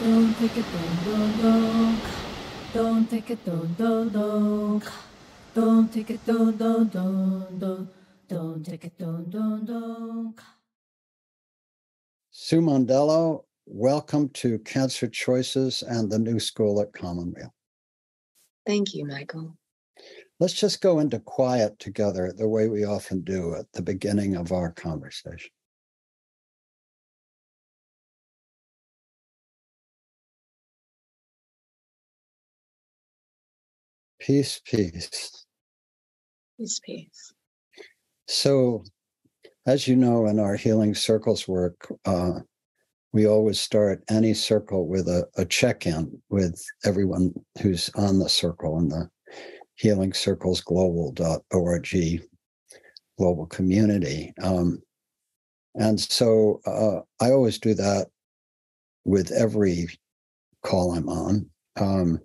Don't take it, don't, don't, don't. Don't take it, don't, don't, don't. Don't take it, don't, don't, don't, don't. Don't take it, don't, don't, don't. Sue Mondello, welcome to Cancer Choices and the New School at Commonweal. Thank you, Michael. Let's just go into quiet together the way we often do at the beginning of our conversation. Peace, peace. Peace, peace. So, as you know, in our healing circles work, uh, we always start any circle with a, a check in with everyone who's on the circle in the Healing Circles healingcirclesglobal.org global community. Um, and so uh, I always do that with every call I'm on. Um,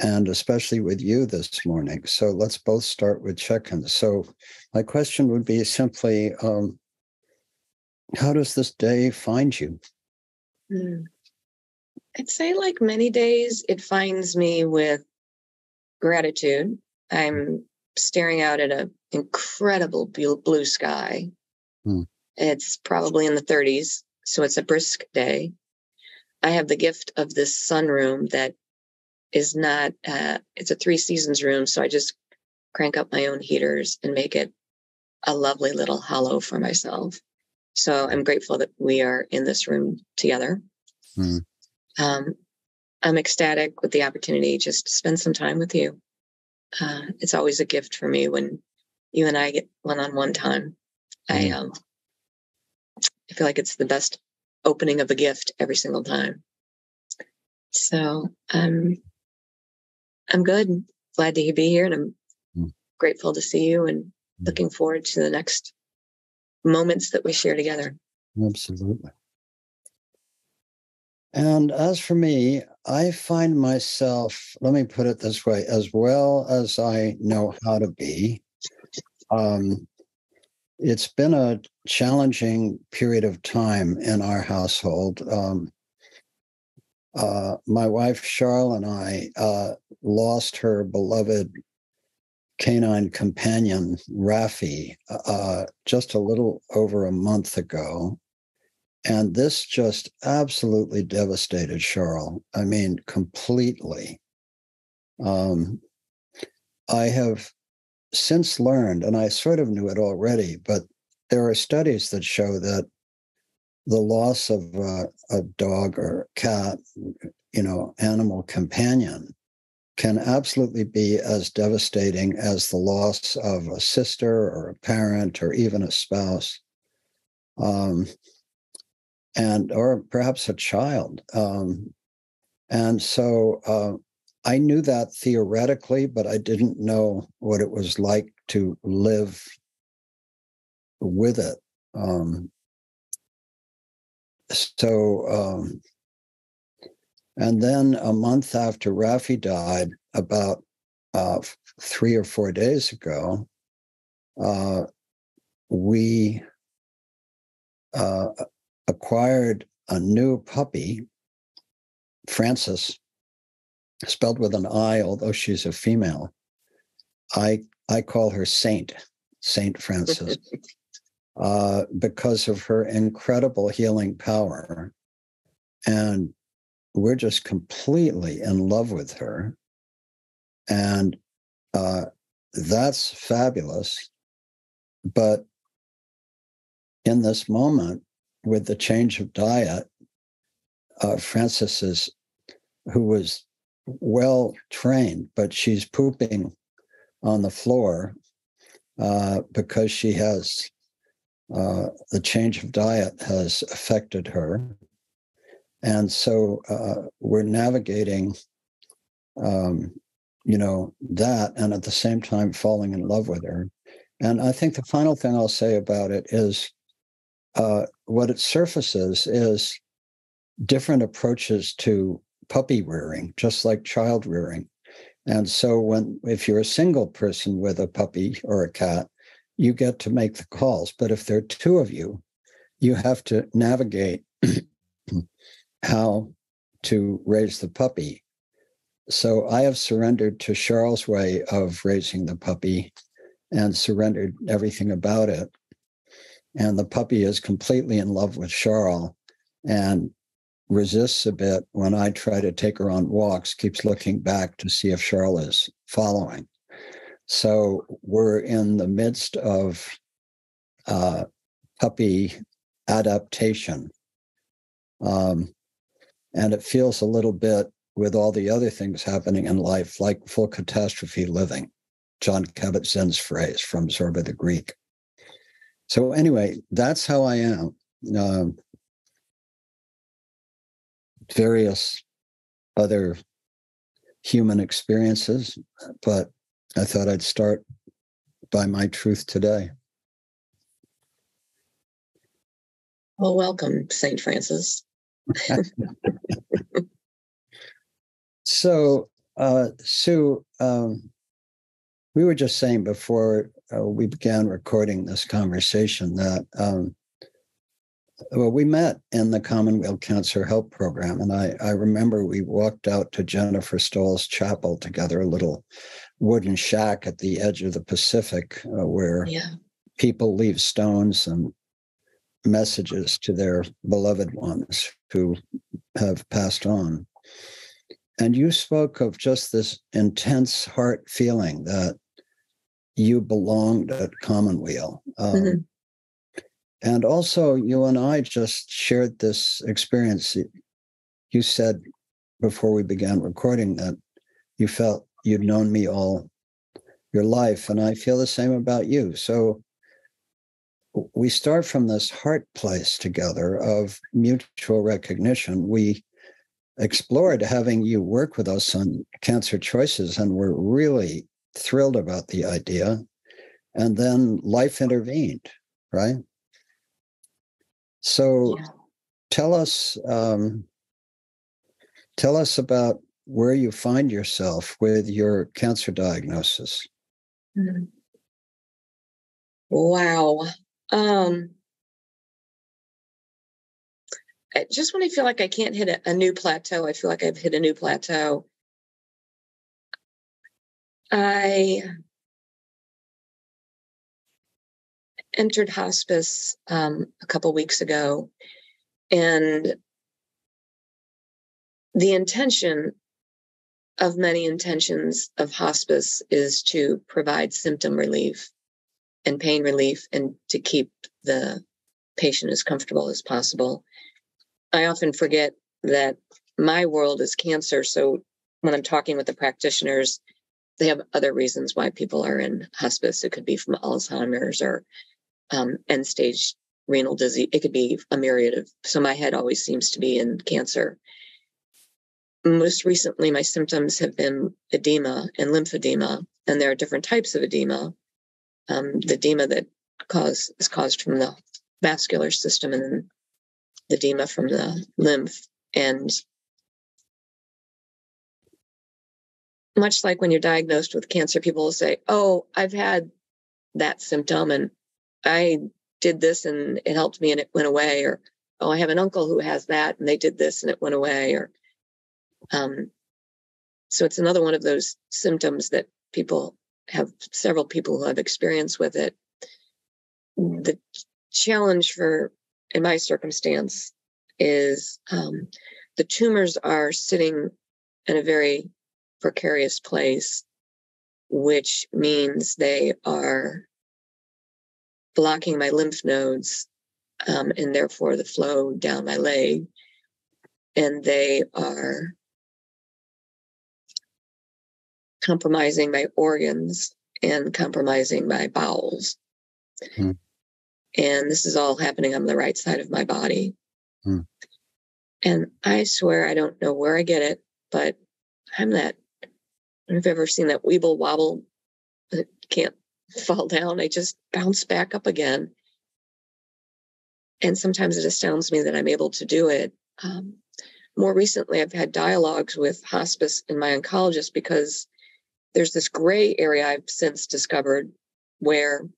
and especially with you this morning. So let's both start with check ins. So, my question would be simply um, How does this day find you? Hmm. I'd say, like many days, it finds me with gratitude. I'm staring out at an incredible blue sky. Hmm. It's probably in the 30s, so it's a brisk day. I have the gift of this sunroom that is not uh, it's a three seasons room so i just crank up my own heaters and make it a lovely little hollow for myself. So i'm grateful that we are in this room together. Mm. um, i'm ecstatic with the opportunity just to spend some time with you. Uh, it's always a gift for me when you and i get one-on-one time. Mm. i um, i feel like it's the best opening of a gift every single time. So um, I'm good. Glad to be here, and I'm mm. grateful to see you, and mm. looking forward to the next moments that we share together. Absolutely. And as for me, I find myself, let me put it this way, as well as I know how to be, um, it's been a challenging period of time in our household. Um, uh, my wife Cheryl and I uh, lost her beloved canine companion Rafi uh, just a little over a month ago, and this just absolutely devastated Cheryl. I mean, completely. Um, I have since learned, and I sort of knew it already, but there are studies that show that the loss of a, a dog or cat, you know, animal companion can absolutely be as devastating as the loss of a sister or a parent or even a spouse um, and or perhaps a child um, and so uh, i knew that theoretically but i didn't know what it was like to live with it um, so, um, and then a month after Rafi died, about uh, three or four days ago, uh, we uh, acquired a new puppy, Francis, spelled with an I, although she's a female. I I call her Saint, Saint Francis. uh, because of her incredible healing power. And we're just completely in love with her. And uh, that's fabulous. But in this moment, with the change of diet, uh, Francis is, who was well trained, but she's pooping on the floor uh, because she has uh, the change of diet has affected her. And so uh, we're navigating, um, you know, that and at the same time falling in love with her. And I think the final thing I'll say about it is uh, what it surfaces is different approaches to puppy rearing, just like child rearing. And so when if you're a single person with a puppy or a cat, you get to make the calls. But if there are two of you, you have to navigate how to raise the puppy. So I have surrendered to Cheryl's way of raising the puppy and surrendered everything about it. And the puppy is completely in love with Cheryl and resists a bit when I try to take her on walks, keeps looking back to see if Cheryl is following. So we're in the midst of uh, puppy adaptation. Um, and it feels a little bit with all the other things happening in life, like full catastrophe living, John Kabat-Zinn's phrase from Zorba the Greek. So anyway, that's how I am. Um, various other human experiences, but I thought I'd start by my truth today. Well, welcome, St. Francis. so, uh, Sue, um, we were just saying before uh, we began recording this conversation that um, well, we met in the Commonweal Cancer Help Program, and I, I remember we walked out to Jennifer Stoll's chapel together, a little wooden shack at the edge of the Pacific, uh, where yeah. people leave stones and messages to their beloved ones who have passed on. And you spoke of just this intense heart feeling that you belonged at Commonweal. Um, mm-hmm. And also, you and I just shared this experience. You said before we began recording that you felt you'd known me all your life, and I feel the same about you. So we start from this heart place together of mutual recognition. We explored having you work with us on cancer choices, and we're really thrilled about the idea. And then life intervened, right? So yeah. tell us um, tell us about where you find yourself with your cancer diagnosis. Mm-hmm. Wow. Um, just when I feel like I can't hit a, a new plateau, I feel like I've hit a new plateau. I entered hospice um, a couple weeks ago, and the intention of many intentions of hospice is to provide symptom relief and pain relief and to keep the patient as comfortable as possible. I often forget that my world is cancer. So when I'm talking with the practitioners, they have other reasons why people are in hospice. It could be from Alzheimer's or um, end stage renal disease. It could be a myriad of. So my head always seems to be in cancer. Most recently, my symptoms have been edema and lymphedema, and there are different types of edema. Um, the edema that cause is caused from the vascular system, and the edema from the lymph. And much like when you're diagnosed with cancer, people will say, "Oh, I've had that symptom, and I did this and it helped me and it went away, or oh, I have an uncle who has that and they did this and it went away, or um, so it's another one of those symptoms that people have several people who have experience with it. The challenge for in my circumstance is um, the tumors are sitting in a very precarious place, which means they are blocking my lymph nodes um, and therefore the flow down my leg. And they are compromising my organs and compromising my bowels. Mm. And this is all happening on the right side of my body. Mm. And I swear I don't know where I get it, but I'm that. I don't know if you've ever seen that weeble wobble that can't fall down. I just bounce back up again. And sometimes it astounds me that I'm able to do it. Um, more recently, I've had dialogues with hospice and my oncologist because there's this gray area I've since discovered where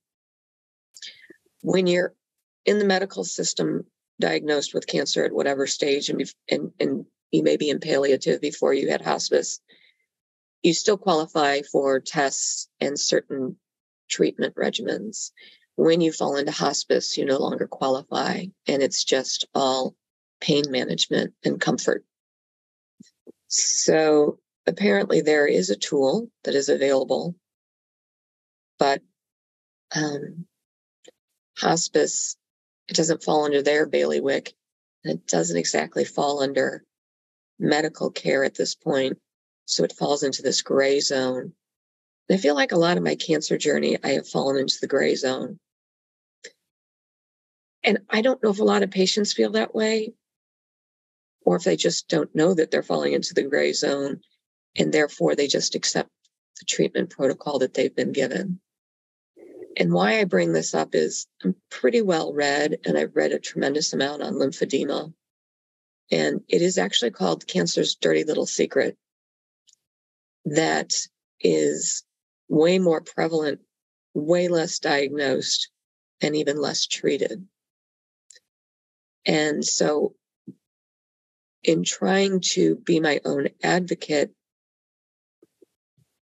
when you're in the medical system diagnosed with cancer at whatever stage and, and, and you may be in palliative before you had hospice, you still qualify for tests and certain treatment regimens. When you fall into hospice, you no longer qualify, and it's just all pain management and comfort. So apparently, there is a tool that is available, but um, hospice it doesn't fall under their bailiwick, and it doesn't exactly fall under medical care at this point. So it falls into this gray zone. And I feel like a lot of my cancer journey, I have fallen into the gray zone. And I don't know if a lot of patients feel that way or if they just don't know that they're falling into the gray zone and therefore they just accept the treatment protocol that they've been given. And why I bring this up is I'm pretty well read and I've read a tremendous amount on lymphedema. And it is actually called Cancer's Dirty Little Secret that is way more prevalent, way less diagnosed, and even less treated. And so, in trying to be my own advocate,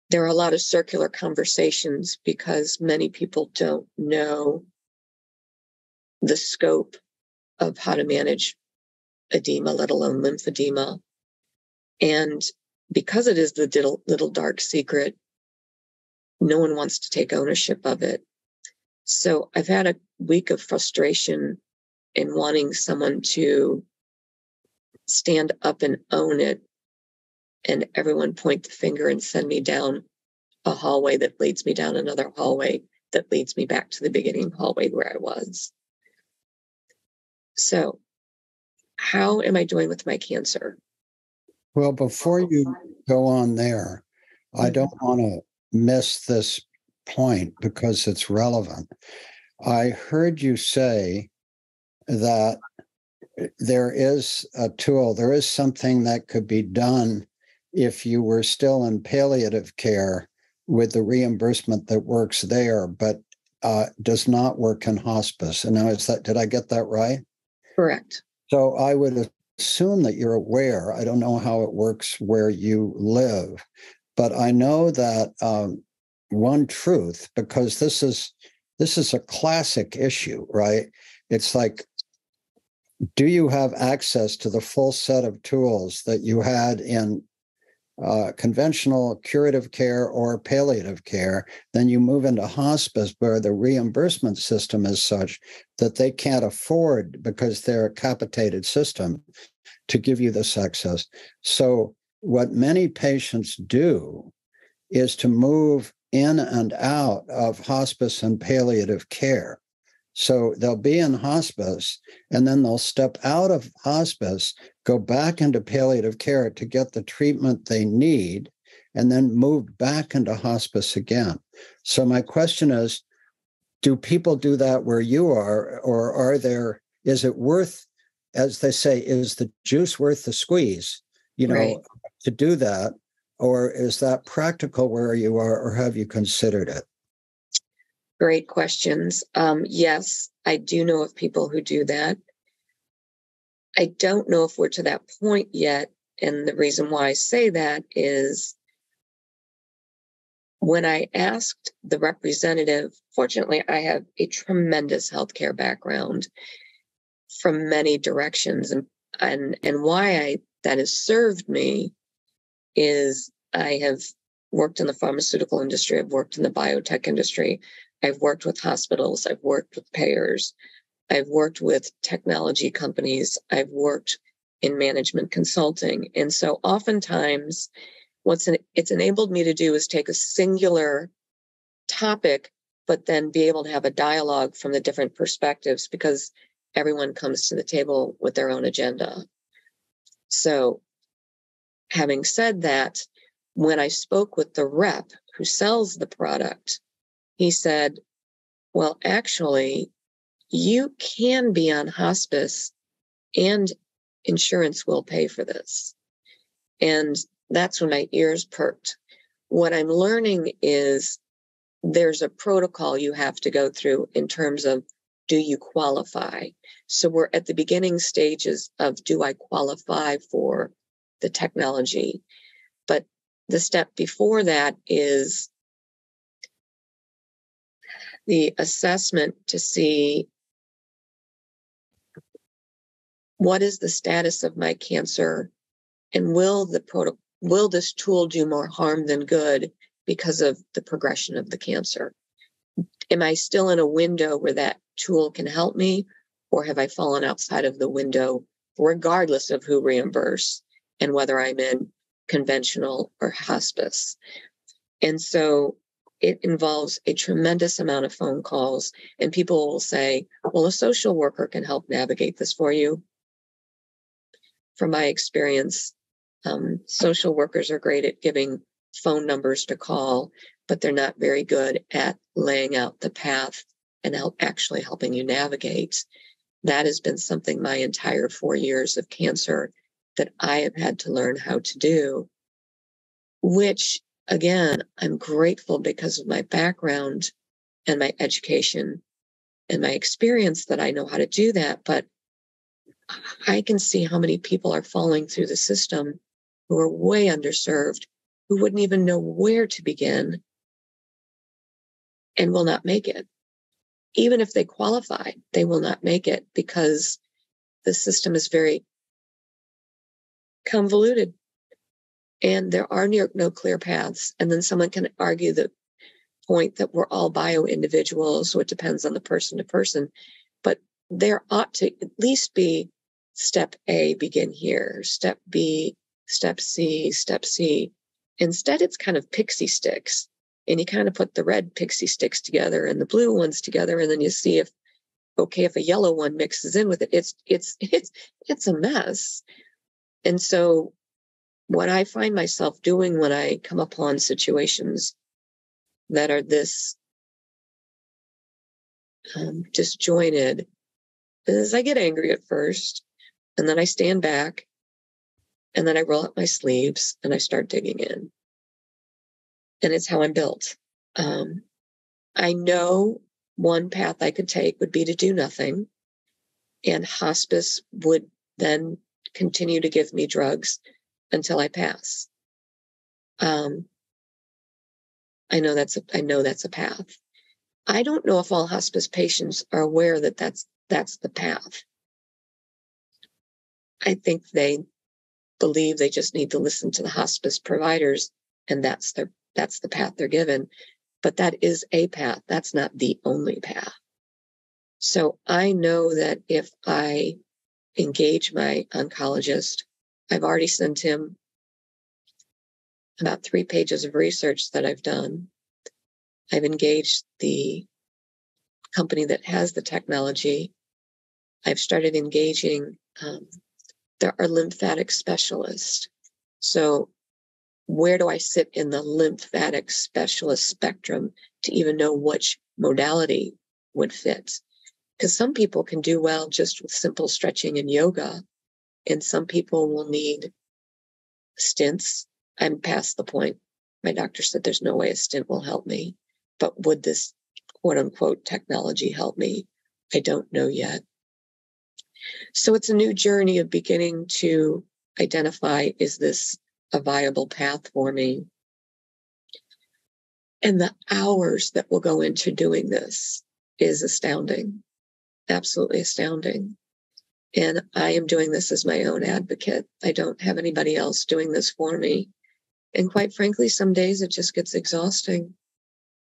there are a lot of circular conversations because many people don't know the scope of how to manage edema, let alone lymphedema. And because it is the little, little dark secret, no one wants to take ownership of it. So I've had a week of frustration in wanting someone to stand up and own it and everyone point the finger and send me down a hallway that leads me down another hallway that leads me back to the beginning hallway where I was. So, how am I doing with my cancer? Well, before you go on there, I mm-hmm. don't want to miss this point because it's relevant. I heard you say that there is a tool, there is something that could be done if you were still in palliative care with the reimbursement that works there, but uh, does not work in hospice. And now is that did I get that right? Correct. So I would assume that you're aware. I don't know how it works where you live, but I know that um, one truth because this is this is a classic issue, right? It's like do you have access to the full set of tools that you had in uh, conventional curative care or palliative care, then you move into hospice where the reimbursement system is such that they can't afford because they're a capitated system to give you this access. So, what many patients do is to move in and out of hospice and palliative care. So they'll be in hospice and then they'll step out of hospice, go back into palliative care to get the treatment they need, and then move back into hospice again. So my question is do people do that where you are, or are there, is it worth, as they say, is the juice worth the squeeze, you know, right. to do that? Or is that practical where you are, or have you considered it? Great questions. Um, yes, I do know of people who do that. I don't know if we're to that point yet. And the reason why I say that is when I asked the representative, fortunately, I have a tremendous healthcare background from many directions. And, and, and why I, that has served me is I have worked in the pharmaceutical industry, I've worked in the biotech industry, I've worked with hospitals, I've worked with payers, I've worked with technology companies, I've worked in management consulting. And so oftentimes what's an, it's enabled me to do is take a singular topic, but then be able to have a dialogue from the different perspectives because everyone comes to the table with their own agenda. So having said that, when I spoke with the rep who sells the product, he said, Well, actually, you can be on hospice and insurance will pay for this. And that's when my ears perked. What I'm learning is there's a protocol you have to go through in terms of do you qualify? So we're at the beginning stages of do I qualify for the technology. But the step before that is the assessment to see what is the status of my cancer? And will the proto- will this tool do more harm than good because of the progression of the cancer? Am i still in a window where that tool can help me or have i fallen outside of the window regardless of who reimburse and whether i'm in conventional or hospice? And so it involves a tremendous amount of phone calls and people will say well a social worker can help navigate this for you from my experience um, social workers are great at giving phone numbers to call but they're not very good at laying out the path and help actually helping you navigate that has been something my entire four years of cancer that i have had to learn how to do which again, I'm grateful because of my background and my education and my experience that I know how to do that. But I can see how many people are falling through the system who are way underserved, who wouldn't even know where to begin and will not make it. Even if they qualify, they will not make it because the system is very convoluted and there are no clear paths. And then someone can argue the point that we're all bio individuals, so it depends on the person to person. But there ought to at least be step A, begin here, step B, step C, step C. Instead, it's kind of pixie sticks. And you kind of put the red pixie sticks together and the blue ones together, and then you see if okay, if a yellow one mixes in with it, it's it's it's it's a mess. And so what I find myself doing when I come upon situations that are this um, disjointed is I get angry at first, and then I stand back, and then I roll up my sleeves and I start digging in. And it's how I'm built. Um, I know one path I could take would be to do nothing, and hospice would then continue to give me drugs until I pass. Um, I know that's a, I know that's a path. I don't know if all hospice patients are aware that that's that's the path. I think they believe they just need to listen to the hospice providers and that's their that's the path they're given. But that is a path. That's not the only path. So I know that if I engage my oncologist I've already sent him about three pages of research that I've done. I've engaged the company that has the technology. I've started engaging um, there are lymphatic specialists. So, where do I sit in the lymphatic specialist spectrum to even know which modality would fit? Because some people can do well just with simple stretching and yoga, and some people will need stents. I'm past the point. My doctor said there's no way a stent will help me, but would this quote unquote technology help me? I don't know yet. So it's a new journey of beginning to identify is this a viable path for me? And the hours that will go into doing this is astounding, absolutely astounding. And I am doing this as my own advocate. I don't have anybody else doing this for me. And quite frankly, some days it just gets exhausting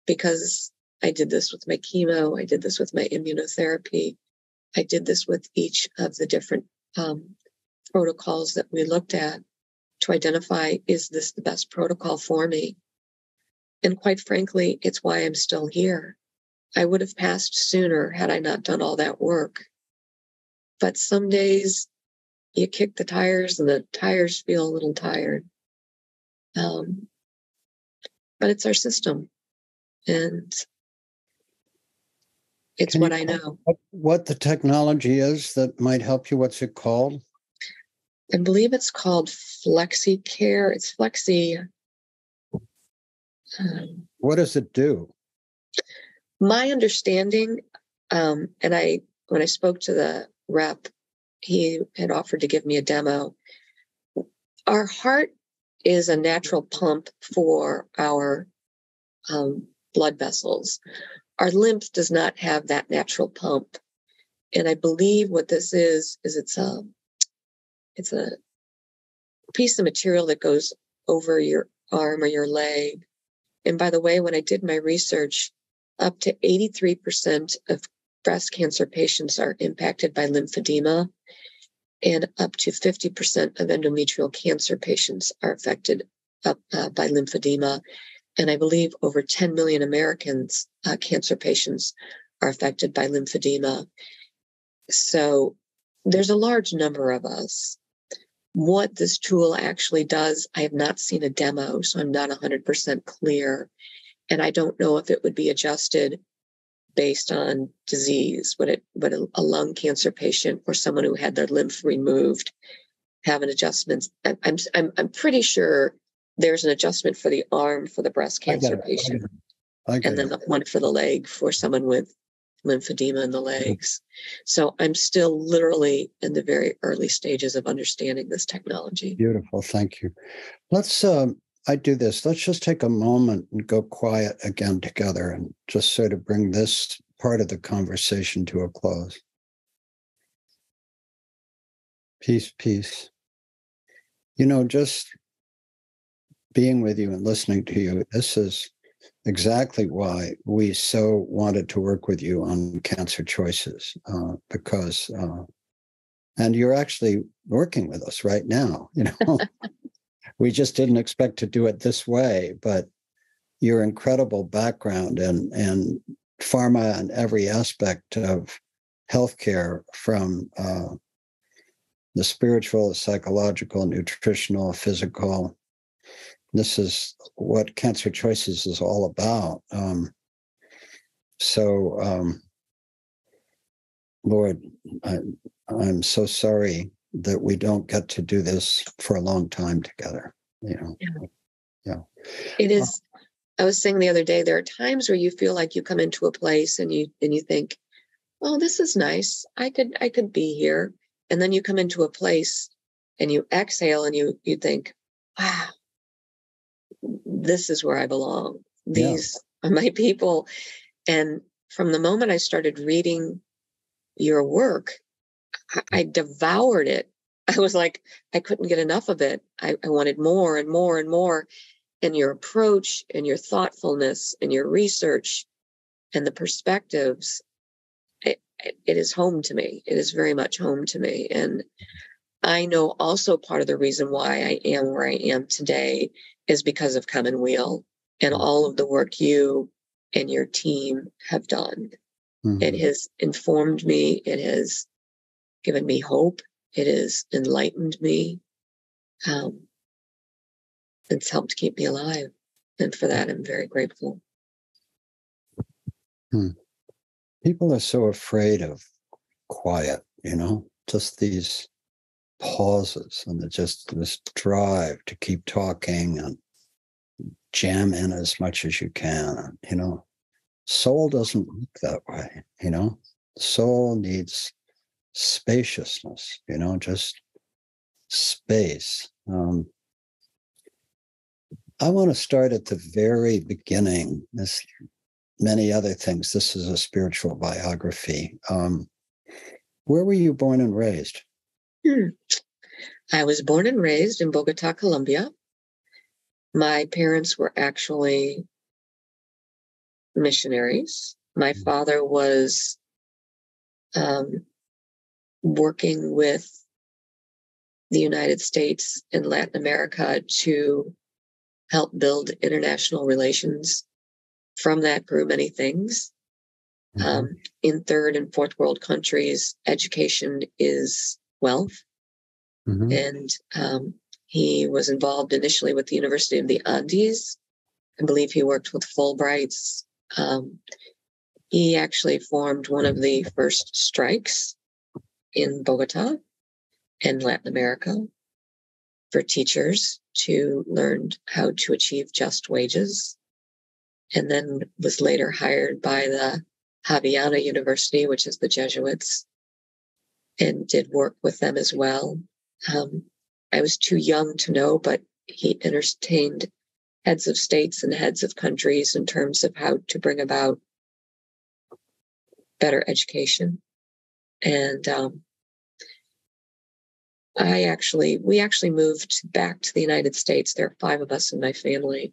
because I did this with my chemo, I did this with my immunotherapy, I did this with each of the different um, protocols that we looked at to identify is this the best protocol for me? And quite frankly, it's why I'm still here. I would have passed sooner had I not done all that work. But some days you kick the tires and the tires feel a little tired. Um, but it's our system. And it's Can what I know. What, what the technology is that might help you? What's it called? I believe it's called Flexi Care. It's Flexi. Um, What does it do? my understanding, um, and I when I spoke to the rep, he had offered to give me a demo. our heart is a natural pump for our um, blood vessels. Our lymph does not have that natural pump. And I believe what this is, is it's a, it's a piece of material that goes over your arm or your leg. And by the way, when I did my research, up to 83% of breast cancer patients are impacted by lymphedema, and up to 50% of endometrial cancer patients are affected uh, uh, by lymphedema. And I believe over 10 million Americans, uh, cancer patients, are affected by lymphedema. So there's a large number of us. What this tool actually does, I have not seen a demo, so I'm not 100% clear. And I don't know if it would be adjusted based on disease. Would it would a, lung cancer patient or someone who had their lymph removed have an adjustment? I'm I'm I'm pretty sure there's an adjustment for the arm for the breast cancer patient, and then the one for the leg for someone with lymphedema in the legs. So I'm still literally in the very early stages of understanding this technology. Beautiful, thank you. Let's um, I do this. Let's just take a moment and go quiet again together and just sort of bring this part of the conversation to a close. Peace, peace. You know, just being with you and listening to you, this is exactly why we so wanted to work with you on cancer choices, uh, because, uh, and you're actually working with us right now, you know. we just didn't expect to do it this way, but your incredible background and and pharma and every aspect of healthcare from uh, the spiritual, psychological, nutritional, physical. This is what Cancer Choices is all about. Um, so, um, Lord, I, I'm so sorry that we don't get to do this for a long time together. You know, yeah. yeah. It is. I was saying the other day, there are times where you feel like you come into a place and you and you think, "Oh, this is nice. I could I could be here," and then you come into a place and you exhale and you you think, "Wow, this is where I belong. These yeah. are my people." And from the moment I started reading your work, I devoured it. I was like, I couldn't get enough of it. I, I wanted more and more and more. And your approach and your thoughtfulness and your research and the perspectives, it, it is home to me. It is very much home to me. And I know also part of the reason why I am where I am today is because of Commonweal and mm. all of the work you and your team have done. Mm-hmm. It has informed me. It has given me hope. It has enlightened me. Um, it's helped keep me alive. And for that, I'm very grateful. Hmm. People are so afraid of quiet, you know, just these pauses and the, just this drive to keep talking and jam in as much as you can. You know, soul doesn't work that way, you know, soul needs spaciousness, you know, just space. Um, I want to start at the very beginning. There's many other things. This is a spiritual biography. Um, where were you born and raised? Hmm. I was born and raised in Bogota, Colombia. My parents were actually missionaries. My hmm. father was um, working with the United States and Latin America to help build international relations. From that grew many things. Mm-hmm. Um, in third and fourth world countries, education is wealth. Mm-hmm. And um, he was involved initially with the University of the Andes. I believe he worked with Fulbrights. Um, he actually formed one of the first strikes in Bogota and Latin America for teachers to learn how to achieve just wages. And then was later hired by the Javeriana University, which is the Jesuits, and did work with them as well. Um, I was too young to know, but he entertained heads of states and heads of countries in terms of how to bring about better education. And um, I actually, we actually moved back to the United States. There are five of us in my family.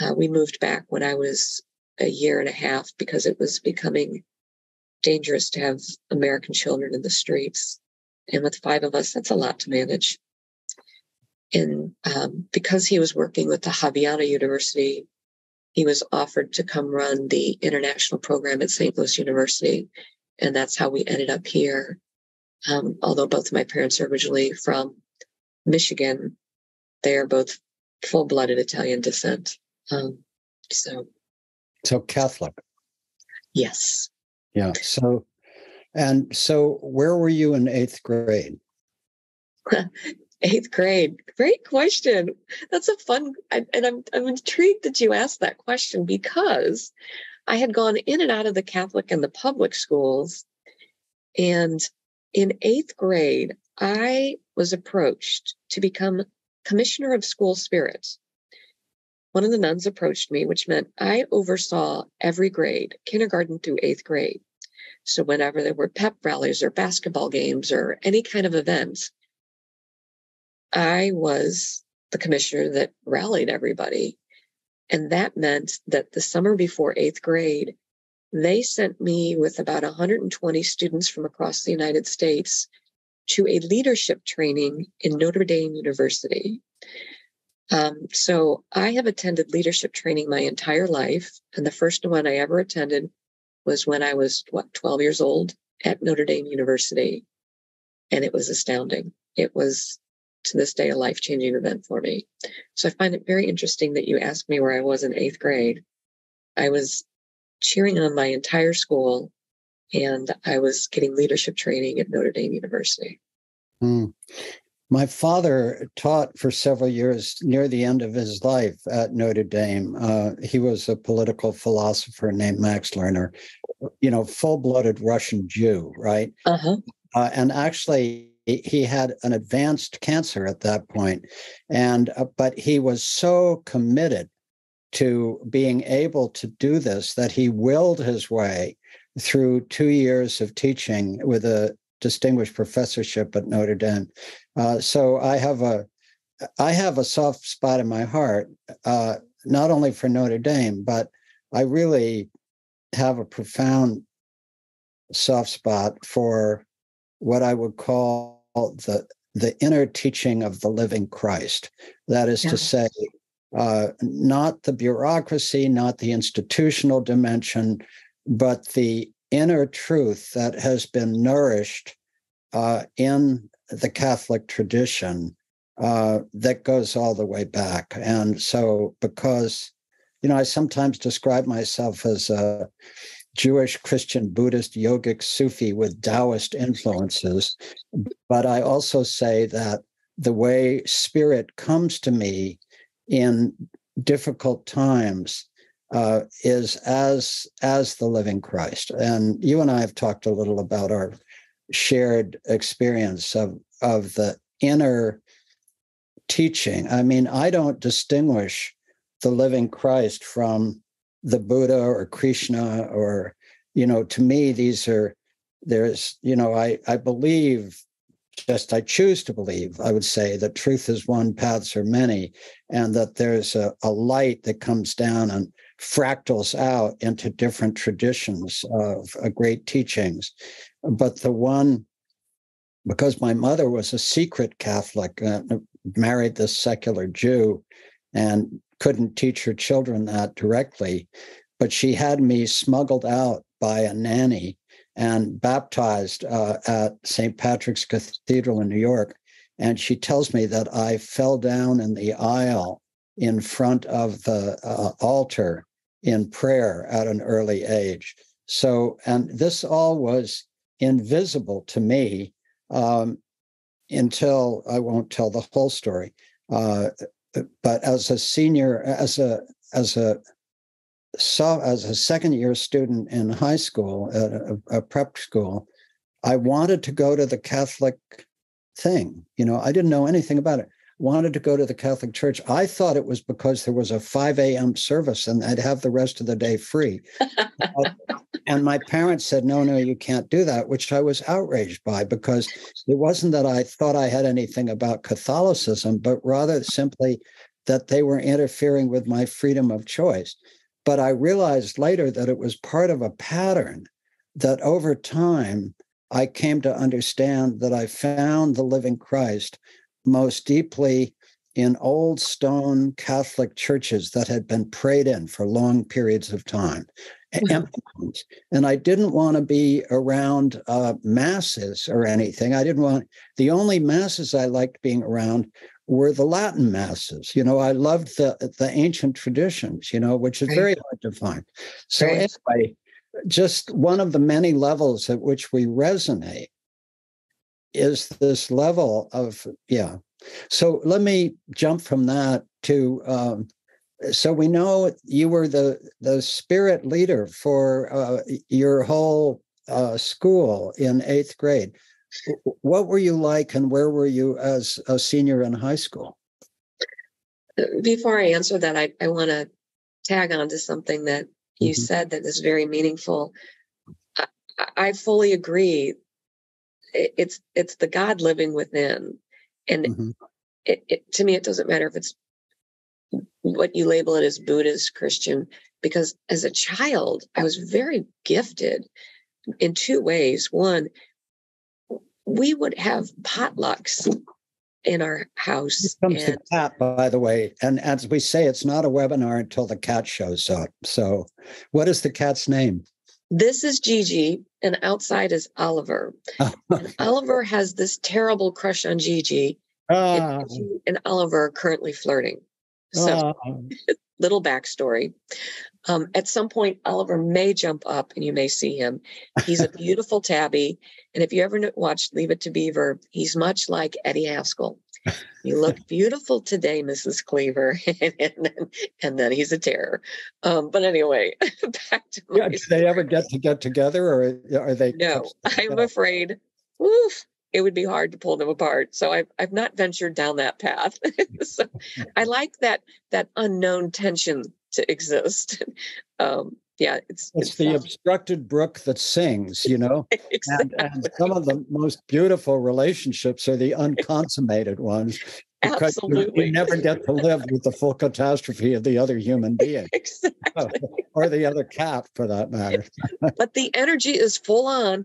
Uh, we moved back when I was a year and a half because it was becoming dangerous to have American children in the streets. And with five of us, that's a lot to manage. And um, because he was working with the Javeriana University, he was offered to come run the international program at St. Louis University. And that's how we ended up here. Um, although both of my parents are originally from Michigan, they are both full blooded Italian descent. Um, so, so Catholic. Yes. Yeah. So, and so where were you in eighth grade? eighth grade. Great question. That's a fun, and I'm I'm intrigued that you asked that question because I had gone in and out of the Catholic and the public schools, and in eighth grade, I was approached to become commissioner of school spirits. One of the nuns approached me, which meant I oversaw every grade, kindergarten through eighth grade. So whenever there were pep rallies or basketball games or any kind of events, I was the commissioner that rallied everybody. And that meant that the summer before eighth grade, they sent me with about 120 students from across the United States to a leadership training in Notre Dame University. Um, so I have attended leadership training my entire life. And the first one I ever attended was when I was, what, 12 years old at Notre Dame University. And it was astounding. It was to this day a life changing event for me. So I find it very interesting that you asked me where I was in eighth grade. I was cheering on my entire school and I was getting leadership training at Notre Dame University. Mm. My father taught for several years near the end of his life at Notre Dame. Uh, he was a political philosopher named Max Lerner, you know, full blooded Russian Jew, right? Uh-huh. Uh, and actually, he had an advanced cancer at that point and uh, but he was so committed to being able to do this that he willed his way through two years of teaching with a distinguished professorship at Notre Dame. Uh, so I have a I have a soft spot in my heart, uh, not only for Notre Dame, but I really have a profound soft spot for what I would call the the inner teaching of the living Christ. That is yeah. to say, uh, not the bureaucracy, not the institutional dimension, but the inner truth that has been nourished uh, in the Catholic tradition uh, that goes all the way back. And so, because, you know, I sometimes describe myself as a Jewish, Christian, Buddhist, yogic, Sufi with Taoist influences. But I also say that the way spirit comes to me in difficult times uh, is as as the living Christ. And you and I have talked a little about our shared experience of of the inner teaching. I mean, I don't distinguish the living Christ from the Buddha or Krishna or, you know, to me, these are, there's, you know, I, I believe, just I choose to believe, I would say that truth is one, paths are many, and that there's a, a light that comes down and fractals out into different traditions of uh, great teachings. But the one, because my mother was a secret Catholic, uh, married this secular Jew, and couldn't teach her children that directly, but she had me smuggled out by a nanny and baptized uh, at St. Patrick's Cathedral in New York. And she tells me that I fell down in the aisle in front of the uh, altar in prayer at an early age. So, and this all was invisible to me um, until I won't tell the whole story. Uh, but as a senior, as a as a so as a second year student in high school at a, a prep school, I wanted to go to the Catholic thing. You know, I didn't know anything about it. Wanted to go to the Catholic Church. I thought it was because there was a 5 a.m. service and I'd have the rest of the day free. and my parents said, no, no, you can't do that, which I was outraged by because it wasn't that I thought I had anything about Catholicism, but rather simply that they were interfering with my freedom of choice. But I realized later that it was part of a pattern that over time, I came to understand that I found the living Christ most deeply in old stone Catholic churches that had been prayed in for long periods of time. And I didn't want to be around uh, masses or anything. I didn't want the only masses I liked being around were the Latin masses. You know, I loved the the ancient traditions. You know, which is very hard to find. So right. anyway, just one of the many levels at which we resonate is this level of yeah. So let me jump from that to. Um, so we know you were the the spirit leader for uh, your whole uh, school in eighth grade what were you like and where were you as a senior in high school? Before I answer that, I, I want to tag on to something that you mm-hmm. said that is very meaningful. I, I fully agree. It's it's the God living within, and mm-hmm. it, it, to me it doesn't matter if it's what you label it as Buddhist, Christian, because as a child I was very gifted in two ways. One, we would have potlucks in our house. Comes and, the cat, by the way. And as we say, it's not a webinar until the cat shows up. So, what is the cat's name? This is Gigi, and outside is Oliver. and Oliver has this terrible crush on Gigi. Ah. And, Gigi and Oliver are currently flirting. So, ah. little backstory. Um, at some point, Oliver may jump up and you may see him. He's a beautiful tabby. And if you ever watched Leave It to Beaver, he's much like Eddie Haskell. You look beautiful today, Mrs. Cleaver. and, then, and then he's a terror. Um, but anyway, back to yeah, do they ever get to get together or are they? No, I'm afraid. Oof, it would be hard to pull them apart. So I've I've not ventured down that path. so I like that that unknown tension to exist. Um, yeah, it's it's, it's the obstructed brook that sings, you know. exactly. and, and, some of the most beautiful relationships are the unconsummated ones because you, you, never get to live with the full catastrophe of the other human being, exactly. or the other cat, for that matter. but the energy is full on.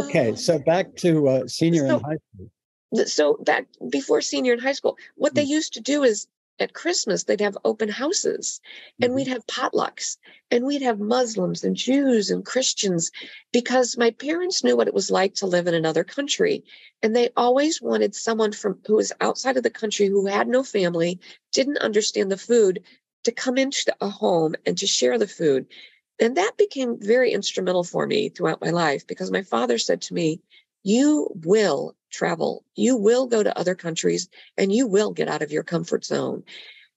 okay, so back to uh, senior so, in high school so back before senior in high school, what they mm. used to do is at Christmas, they'd have open houses and we'd mm-hmm. have potlucks and we'd have Muslims and Jews and Christians because my parents knew what it was like to live in another country. And they always wanted someone from who was outside of the country who had no family, didn't understand the food to come into a home and to share the food. And that became very instrumental for me throughout my life because my father said to me, You will travel. You will go to other countries and you will get out of your comfort zone.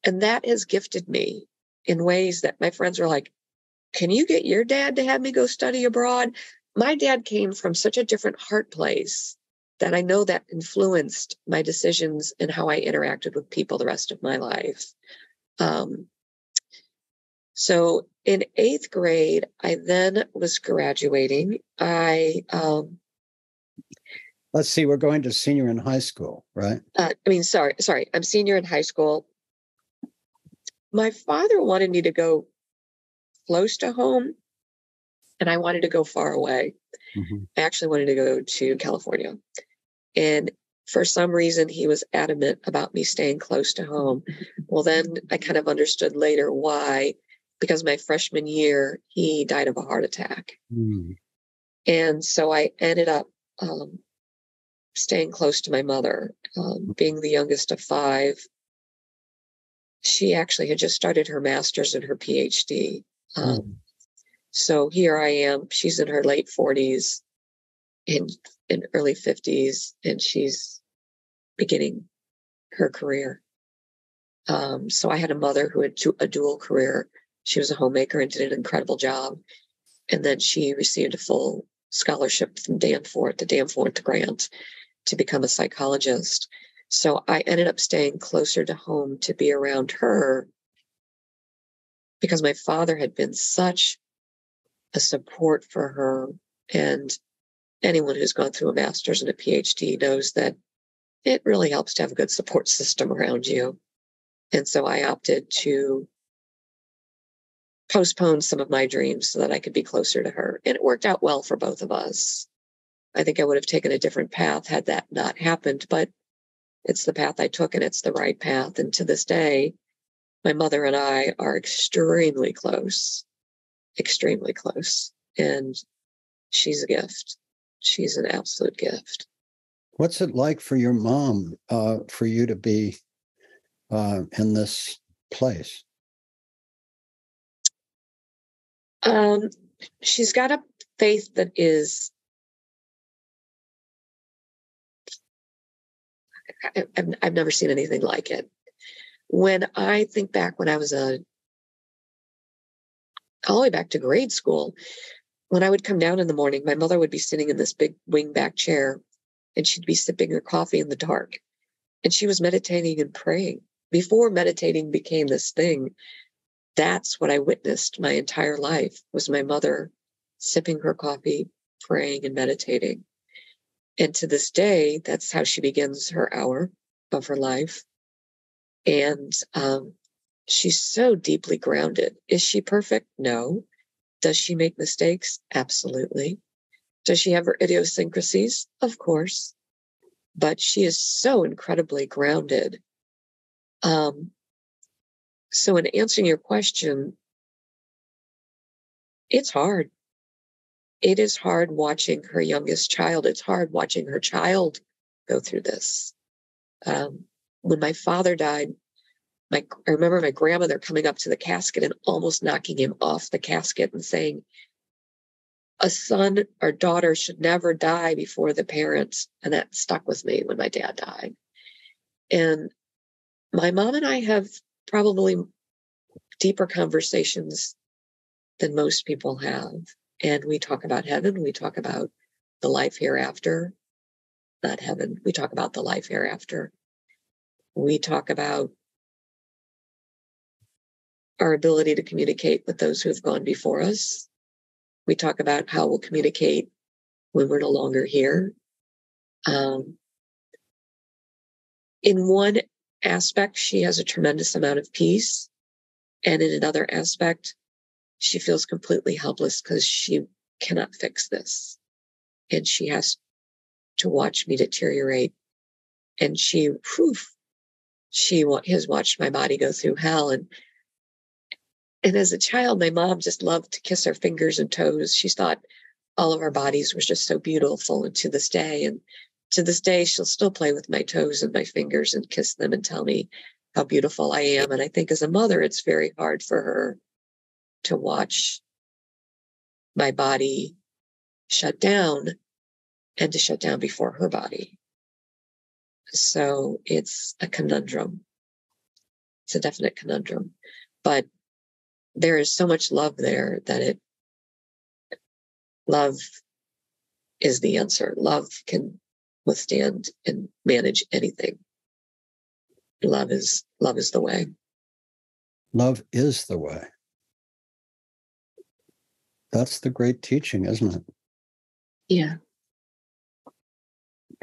And that has gifted me in ways that my friends are like, Can you get your dad to have me go study abroad? My dad came from such a different heart place that I know that influenced my decisions and how I interacted with people the rest of my life. Um, so in eighth grade, I then was graduating. I um, let's see, we're going to senior in high school, right? Uh, I mean, sorry, sorry, I'm senior in high school. My father wanted me to go close to home, and I wanted to go far away. Mm-hmm. I actually wanted to go to California. And for some reason, he was adamant about me staying close to home. Well, then I kind of understood later why, because my freshman year, he died of a heart attack. Mm. And so I ended up um, staying close to my mother, um, being the youngest of five. She actually had just started her master's and her PhD. Um, mm. So here I am. She's in her late 40s, in in early 50s, and she's beginning her career. Um, so I had a mother who had to a dual career. She was a homemaker and did an incredible job. And then she received a full scholarship from Danforth, the Danforth grant, to become a psychologist. So I ended up staying closer to home to be around her because my father had been such a support for her. And anyone who's gone through a master's and a PhD knows that it really helps to have a good support system around you. And so I opted to postpone some of my dreams so that I could be closer to her. And it worked out well for both of us. I think I would have taken a different path had that not happened, but it's the path I took and it's the right path. And to this day, my mother and I are extremely close, extremely close. And she's a gift. She's an absolute gift. What's it like for your mom, uh, for you to be uh, in this place? Um, she's got a faith that is I, have I've never seen anything like it. When I think back when I was a all the way back to grade school, when I would come down in the morning, my mother would be sitting in this big wing back chair and she'd be sipping her coffee in the dark. And she was meditating and praying. Before meditating became this thing, that's what I witnessed my entire life was my mother sipping her coffee, praying and meditating. And to this day, that's how she begins her hour of her life. And um, she's so deeply grounded. Is she perfect? No. Does she make mistakes? Absolutely. Does she have her idiosyncrasies? Of course. But she is so incredibly grounded. Um, so, in answering your question, it's hard. It is hard watching her youngest child. It's hard watching her child go through this. Um, when my father died, my I remember my grandmother coming up to the casket and almost knocking him off the casket and saying, "A son or daughter should never die before the parents," and that stuck with me when my dad died. And my mom and I have probably deeper conversations than most people have. And we talk about heaven, we talk about the life hereafter, not heaven, we talk about the life hereafter. We talk about our ability to communicate with those who have gone before us. We talk about how we'll communicate when we're no longer here. Um, in one aspect, she has a tremendous amount of peace. And in another aspect, she feels completely helpless because she cannot fix this. And she has to watch me deteriorate. And she, proof, she has watched my body go through hell. And and as a child, my mom just loved to kiss her fingers and toes. She thought all of our bodies were just so beautiful. And to this day, and to this day, she'll still play with my toes and my fingers and kiss them and tell me how beautiful I am. And I think as a mother, it's very hard for her to watch my body shut down and to shut down before her body. So it's a conundrum. It's a definite conundrum. But there is so much love there that it, love is the answer. Love can withstand and manage anything. Love is love is the way. Love is the way. That's the great teaching, isn't it? Yeah.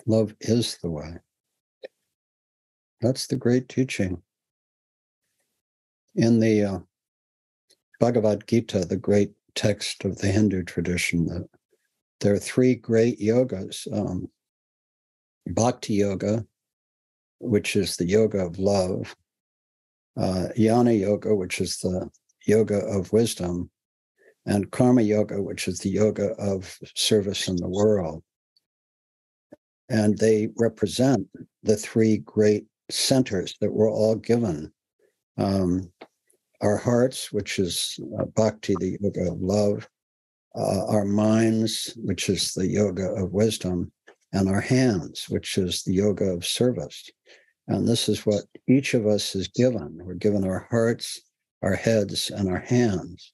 Love is the way. That's the great teaching. In the uh, Bhagavad Gita, the great text of the Hindu tradition, the, there are three great yogas um, Bhakti Yoga, which is the yoga of love, uh, Jnana Yoga, which is the yoga of wisdom, and Karma Yoga, which is the yoga of service in the world. And they represent the three great centers that we're all given. Um, our hearts, which is uh, bhakti, the yoga of love, uh, our minds, which is the yoga of wisdom, and our hands, which is the yoga of service. And this is what each of us is given. We're given our hearts, our heads, and our hands.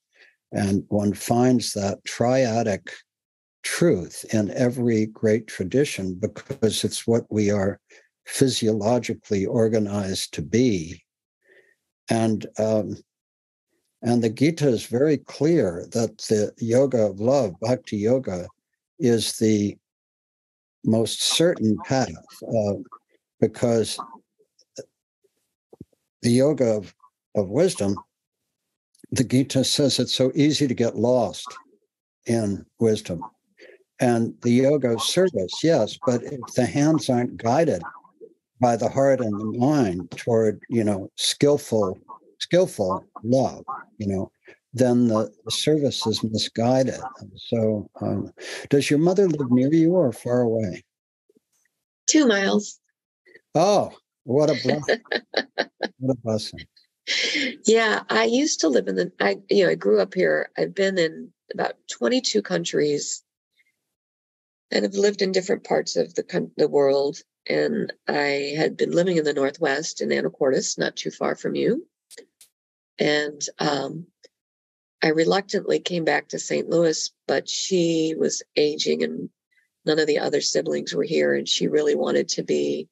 And one finds that triadic truth in every great tradition because it's what we are physiologically organized to be. And um, and the Gita is very clear that the yoga of love, bhakti yoga, is the most certain path uh, because the yoga of, of wisdom, the Gita says it's so easy to get lost in wisdom. And the yoga of service, yes, but if the hands aren't guided by the heart and the mind toward, you know, skillful, skillful love, you know, then the, the service is misguided. So, um, does your mother live near you or far away? Two miles. Oh, what a blessing! what a blessing. Yeah, I used to live in the. I you know I grew up here. I've been in about twenty two countries, and have lived in different parts of the the world. And I had been living in the Northwest in Anacortes, not too far from you. And um, I reluctantly came back to St. Louis, but she was aging and none of the other siblings were here. And she really wanted to be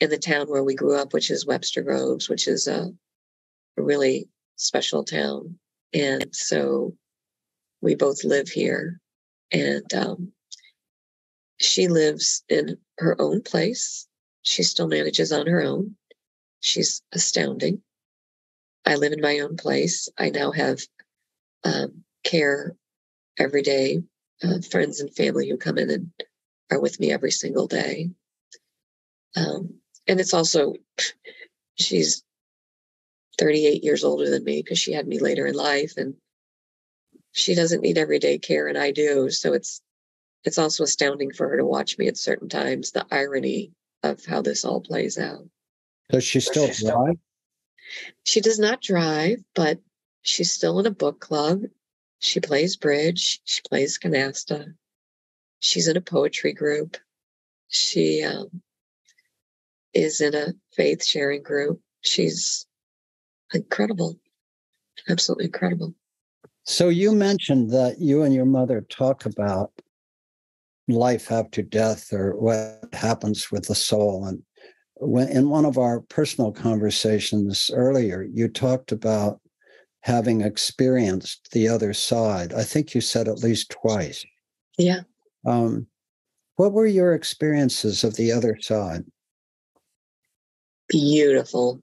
in the town where we grew up, which is Webster Groves, which is a, a really special town. And so we both live here. And um, she lives in her own place. She still manages on her own. She's astounding. I live in my own place. I now have um, care every day, uh, friends and family who come in and are with me every single day. Um, and it's also, she's 38 years older than me because she had me later in life and she doesn't need everyday care and I do. So it's, it's also astounding for her to watch me at certain times, the irony of how this all plays out. Does she still drive? She does not drive, but She's still in a book club. She plays bridge. She plays canasta. She's in a poetry group. She um, is in a faith sharing group. She's incredible, absolutely incredible. So you mentioned that you and your mother talk about life after death or what happens with the soul. And when in one of our personal conversations earlier, you talked about having experienced the other side. I think you said at least twice. Yeah. Um, what were your experiences of the other side? Beautiful,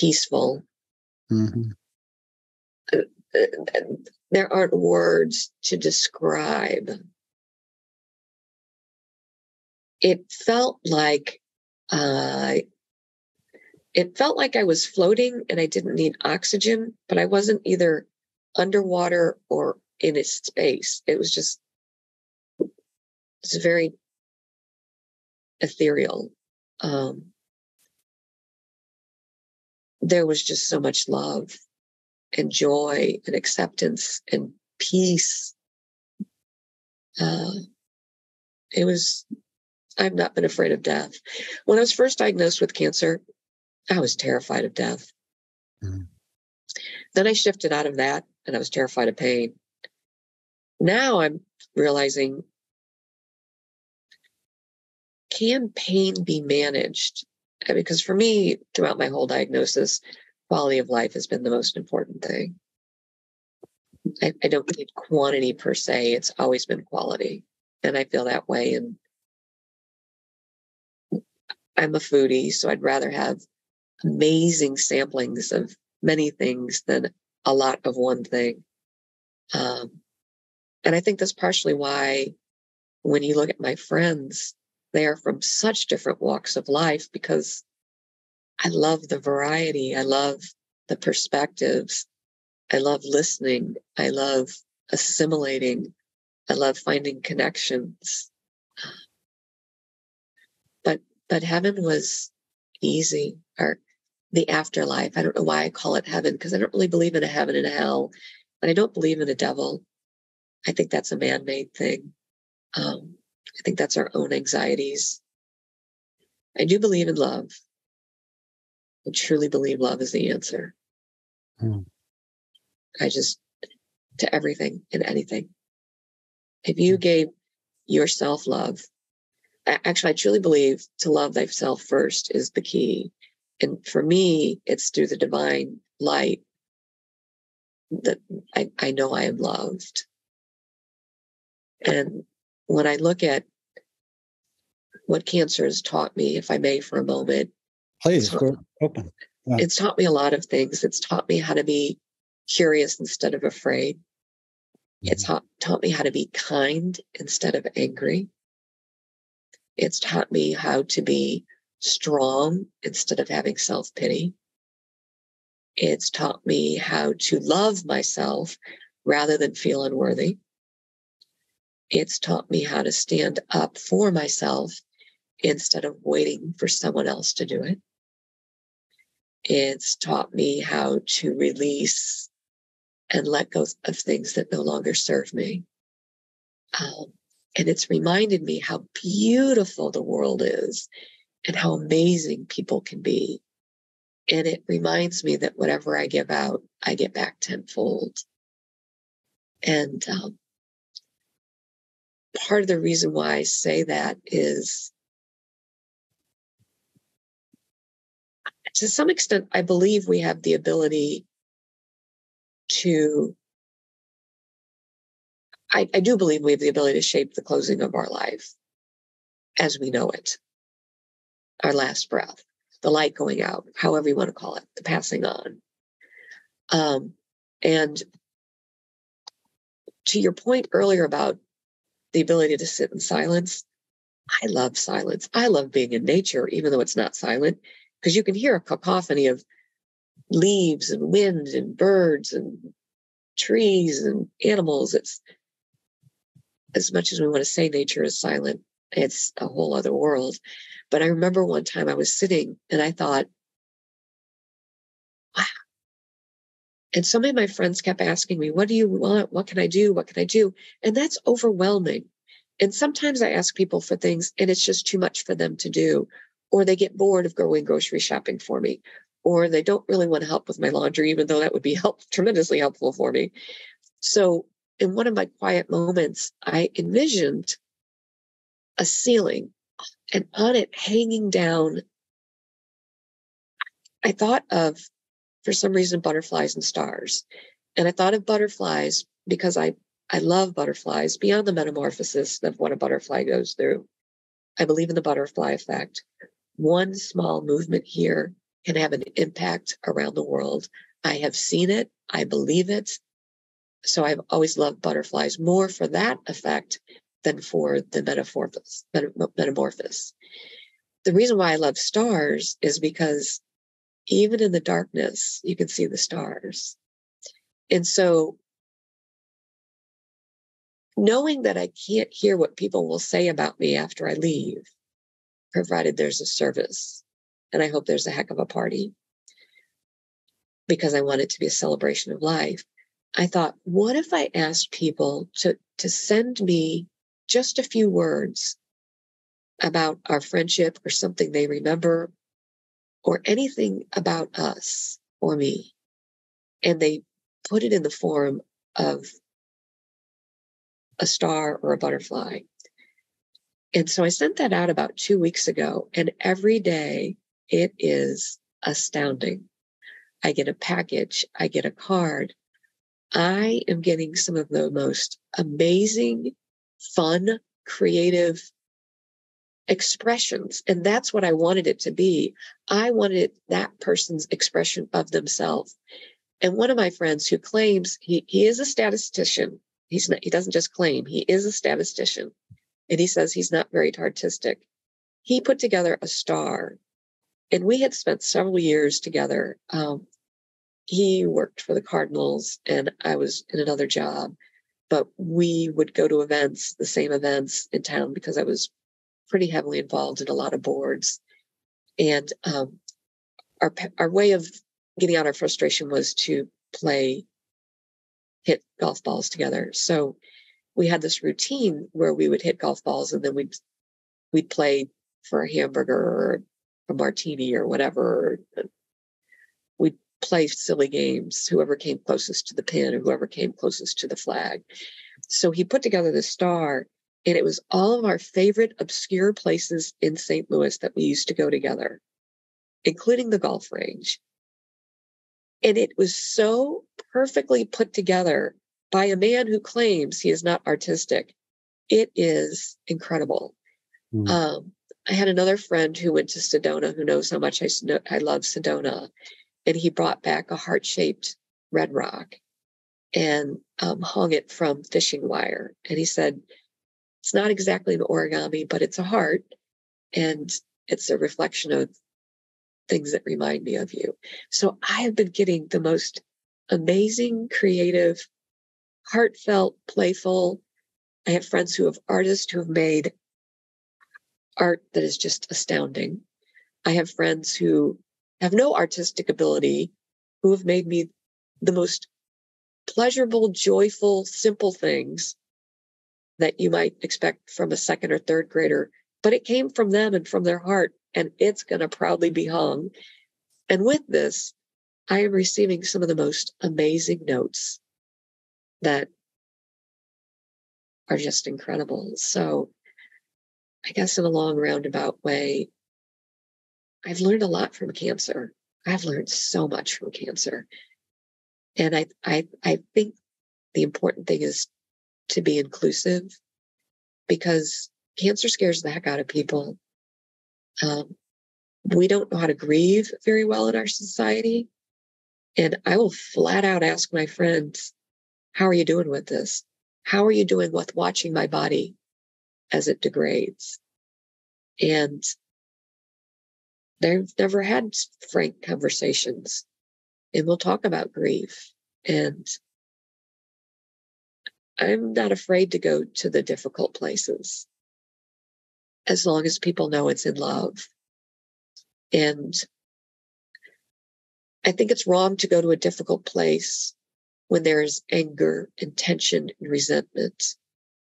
peaceful. Mm-hmm. Uh, uh, there aren't words to describe. It felt like uh, it felt like I was floating and I didn't need oxygen, but I wasn't either underwater or in a space. It was just, it's very ethereal. Um, there was just so much love and joy and acceptance and peace. Uh, it was, I've not been afraid of death. When I was first diagnosed with cancer, I was terrified of death. Mm-hmm. Then I shifted out of that and I was terrified of pain. Now I'm realizing can pain be managed? Because for me, throughout my whole diagnosis, quality of life has been the most important thing. I, I don't need quantity per se, it's always been quality. And I feel that way. And I'm a foodie, so I'd rather have amazing samplings of many things than a lot of one thing. Um, and I think that's partially why when you look at my friends, they are from such different walks of life because I love the variety. I love the perspectives. I love listening. I love assimilating. I love finding connections. But but heaven was easy or the afterlife. I don't know why I call it heaven because I don't really believe in a heaven and a hell, and I don't believe in a devil. I think that's a man made thing. Um, I think that's our own anxieties. I do believe in love. I truly believe love is the answer. Hmm. I just, to everything and anything. If you gave yourself love, actually, I truly believe to love thyself first is the key. And for me, it's through the divine light that I, I know I am loved. And when I look at what cancer has taught me, if I may, for a moment, please go open. Yeah. It's taught me a lot of things. It's taught me how to be curious instead of afraid. Mm-hmm. It's taught, taught me how to be kind instead of angry. It's taught me how to be strong instead of having self pity. It's taught me how to love myself rather than feel unworthy. It's taught me how to stand up for myself instead of waiting for someone else to do it. It's taught me how to release and let go of things that no longer serve me. Um, and it's reminded me how beautiful the world is and how amazing people can be. And it reminds me that whatever I give out, I get back tenfold. And um, part of the reason why I say that is to some extent, I believe we have the ability to, I, I do believe we have the ability to shape the closing of our life as we know it, our last breath, the light going out, however you want to call it, the passing on. Um, and to your point earlier about the ability to sit in silence, I love silence. I love being in nature, even though it's not silent because you can hear a cacophony of leaves and wind and birds and trees and animals. It's as much as we want to say nature is silent, it's a whole other world. But I remember one time I was sitting and I thought, And so many of my friends kept asking me, what do you want? What can I do? What can I do? And that's overwhelming. And sometimes I ask people for things and it's just too much for them to do or they get bored of going grocery shopping for me, or they don't really want to help with my laundry, even though that would be help, tremendously helpful for me. So, in one of my quiet moments, I envisioned a ceiling and on it hanging down, I thought of, for some reason, butterflies and stars. And I thought of butterflies because I, I love butterflies beyond the metamorphosis of what a butterfly goes through. I believe in the butterfly effect one small movement here can have an impact around the world. I have seen it. I believe it. So I've always loved butterflies more for that effect than for the metamorphosis. metamorphosis. The reason why I love stars is because even in the darkness, you can see the stars. And so knowing that I can't hear what people will say about me after I leave, provided there's a service. And I hope there's a heck of a party because I want it to be a celebration of life. I thought, what if I asked people to, to send me just a few words about our friendship or something they remember or anything about us or me? And they put it in the form of a star or a butterfly. And so I sent that out about two weeks ago, and every day it is astounding. I get a package, I get a card. I am getting some of the most amazing, fun, creative expressions. And that's what I wanted it to be. I wanted that person's expression of themselves. And one of my friends who claims he, he is a statistician, he's not, he doesn't just claim, he is a statistician and he says he's not very artistic. He put together a star, and we had spent several years together. Um, he worked for the Cardinals, and I was in another job, but we would go to events, the same events in town, because I was pretty heavily involved in a lot of boards. And um, our our way of getting out our frustration was to play hit golf balls together. So we had this routine where we would hit golf balls and then we'd we'd play for a hamburger or a martini or whatever. We'd play silly games, whoever came closest to the pin or whoever came closest to the flag. so he put together the star, and it was all of our favorite obscure places in St. Louis that we used to go together, including the golf range. And it was so perfectly put together by a man who claims he is not artistic. It is incredible. Mm. Um, I had another friend who went to Sedona who knows how much I, I love Sedona. And he brought back a heart shaped red rock and um, hung it from fishing wire. And he said, it's not exactly an origami, but it's a heart. And it's a reflection of things that remind me of you. So I have been getting the most amazing, creative, heartfelt, playful. I have friends who have artists who have made art that is just astounding. I have friends who have no artistic ability who have made me the most pleasurable, joyful, simple things that you might expect from a second or third grader, but it came from them and from their heart, and it's going to proudly be hung. And with this, I am receiving some of the most amazing notes that are just incredible. So, I guess in a long roundabout way, I've learned a lot from cancer. I've learned so much from cancer. And I, I, I think the important thing is to be inclusive because cancer scares the heck out of people. Um, we don't know how to grieve very well in our society. And I will flat out ask my friends, how are you doing with this? How are you doing with watching my body as it degrades? And they've never had frank conversations and we'll talk about grief. And I'm not afraid to go to the difficult places as long as people know it's in love. And I think it's wrong to go to a difficult place when there's anger and tension and resentment.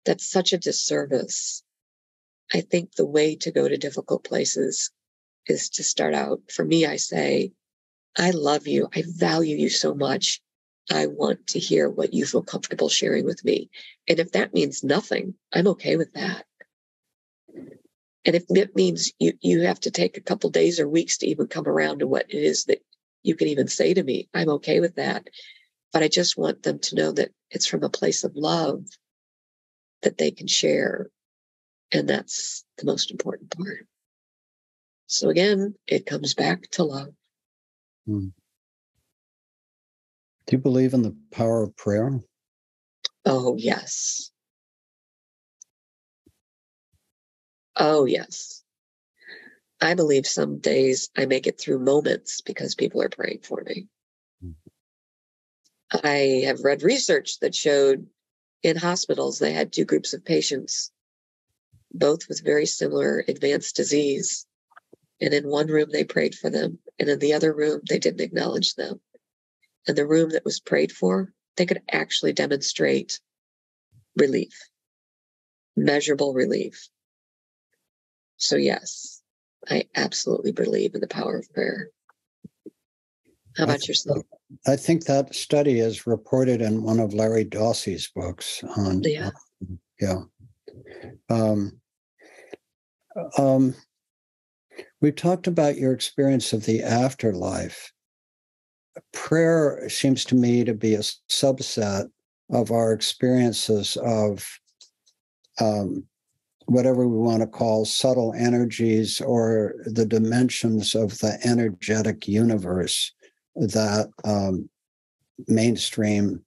That's such a disservice. I think the way to go to difficult places is to start out. For me, I say, I love you. I value you so much. I want to hear what you feel comfortable sharing with me. And if that means nothing, I'm okay with that. And if it means you, you have to take a couple days or weeks to even come around to what it is that you can even say to me, I'm okay with that. But I just want them to know that it's from a place of love that they can share. And that's the most important part. So again, it comes back to love. Hmm. Do you believe in the power of prayer? Oh, yes. Oh, yes. I believe some days I make it through moments because people are praying for me. Mm-hmm. I have read research that showed in hospitals they had two groups of patients, both with very similar advanced disease. And in one room, they prayed for them. And in the other room, they didn't acknowledge them. And the room that was prayed for, they could actually demonstrate relief, measurable relief. So, yes, I absolutely believe in the power of prayer. How about I th- yourself? I think that study is reported in one of Larry Dossey's books on. Yeah. yeah. Um, um, we talked about your experience of the afterlife. Prayer seems to me to be a subset of our experiences of um, whatever we want to call subtle energies or the dimensions of the energetic universe that um, mainstream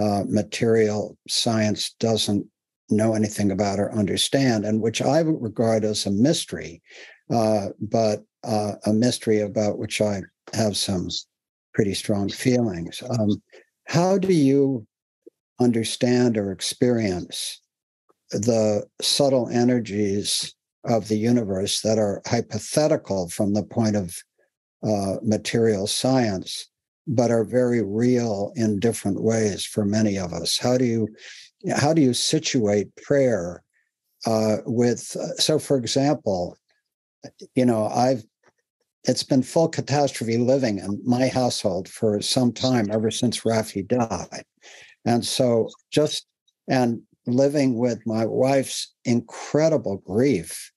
uh, material science doesn't know anything about or understand, and which I would regard as a mystery uh, but uh, a mystery about which I have some pretty strong feelings. Um, how do you understand or experience the subtle energies of the universe that are hypothetical from the point of uh, material science, but are very real in different ways for many of us? How do you how do you situate prayer uh, with? Uh, so, for example, you know, I've it's been full catastrophe living in my household for some time, ever since Rafi died. And so just and living with my wife's incredible grief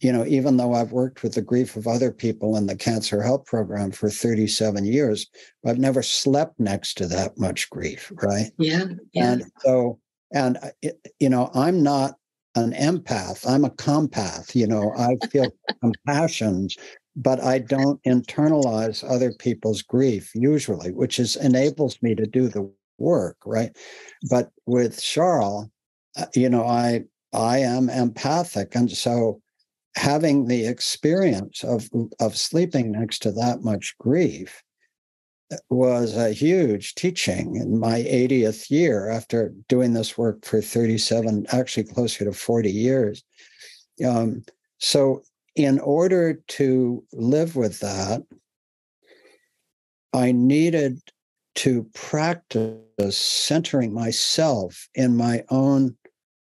you know, even though I've worked with the grief of other people in the cancer help program for 37 years, I've never slept next to that much grief, right? Yeah. yeah. And so, and, you know, I'm not an empath, I'm a compath. You know, I feel compassion, but I don't internalize other people's grief usually, which is enables me to do the work, right? But with Cheryl, uh, you know, I, I am empathic. And so, having the experience of of sleeping next to that much grief was a huge teaching in my 80th year after doing this work for 37 actually closer to 40 years um, so in order to live with that i needed to practice centering myself in my own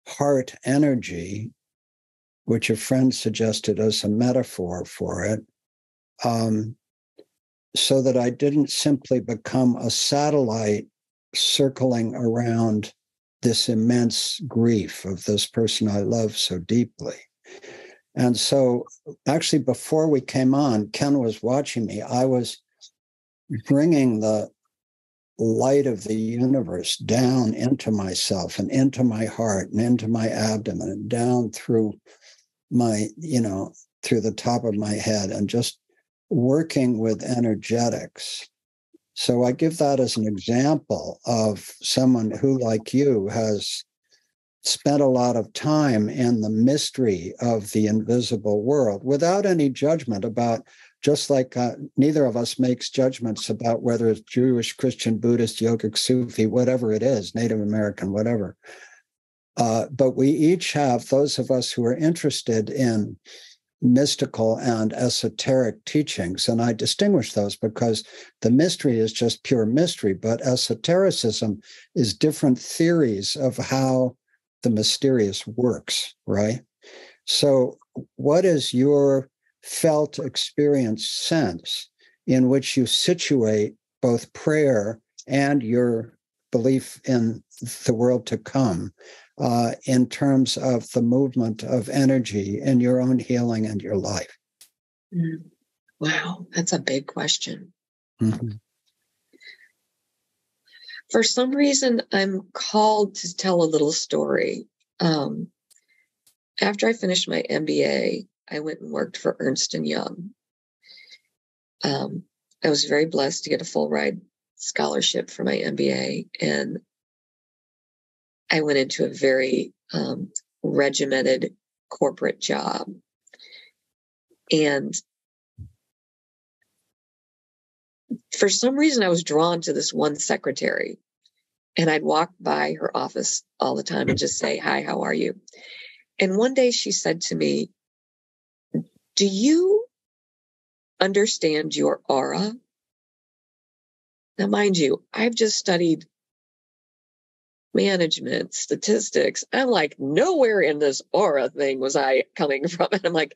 heart energy which a friend suggested as a metaphor for it, um, so that I didn't simply become a satellite circling around this immense grief of this person I love so deeply. And so, actually, before we came on, Ken was watching me. I was bringing the light of the universe down into myself and into my heart and into my abdomen and down through my, you know, through the top of my head and just working with energetics. So I give that as an example of someone who, like you, has spent a lot of time in the mystery of the invisible world without any judgment about just like uh, neither of us makes judgments about whether it's Jewish, Christian, Buddhist, yogic, Sufi, whatever it is, Native American, whatever. Uh, but we each have, those of us who are interested in mystical and esoteric teachings, and I distinguish those because the mystery is just pure mystery, but esotericism is different theories of how the mysterious works, right? So, what is your felt experience sense in which you situate both prayer and your belief in the world to come uh, in terms of the movement of energy in your own healing and your life? Mm. Wow, that's a big question. Mm-hmm. For some reason, I'm called to tell a little story. Um, after I finished my MBA, I went and worked for Ernst and Young. Um, I was very blessed to get a full ride scholarship for my MBA, and I went into a very um, regimented corporate job. And for some reason, I was drawn to this one secretary. And I'd walk by her office all the time and just say, Hi, how are you? And one day she said to me, Do you understand your aura? Now, mind you, I've just studied management, statistics. I'm like, nowhere in this aura thing was I coming from. And I'm like,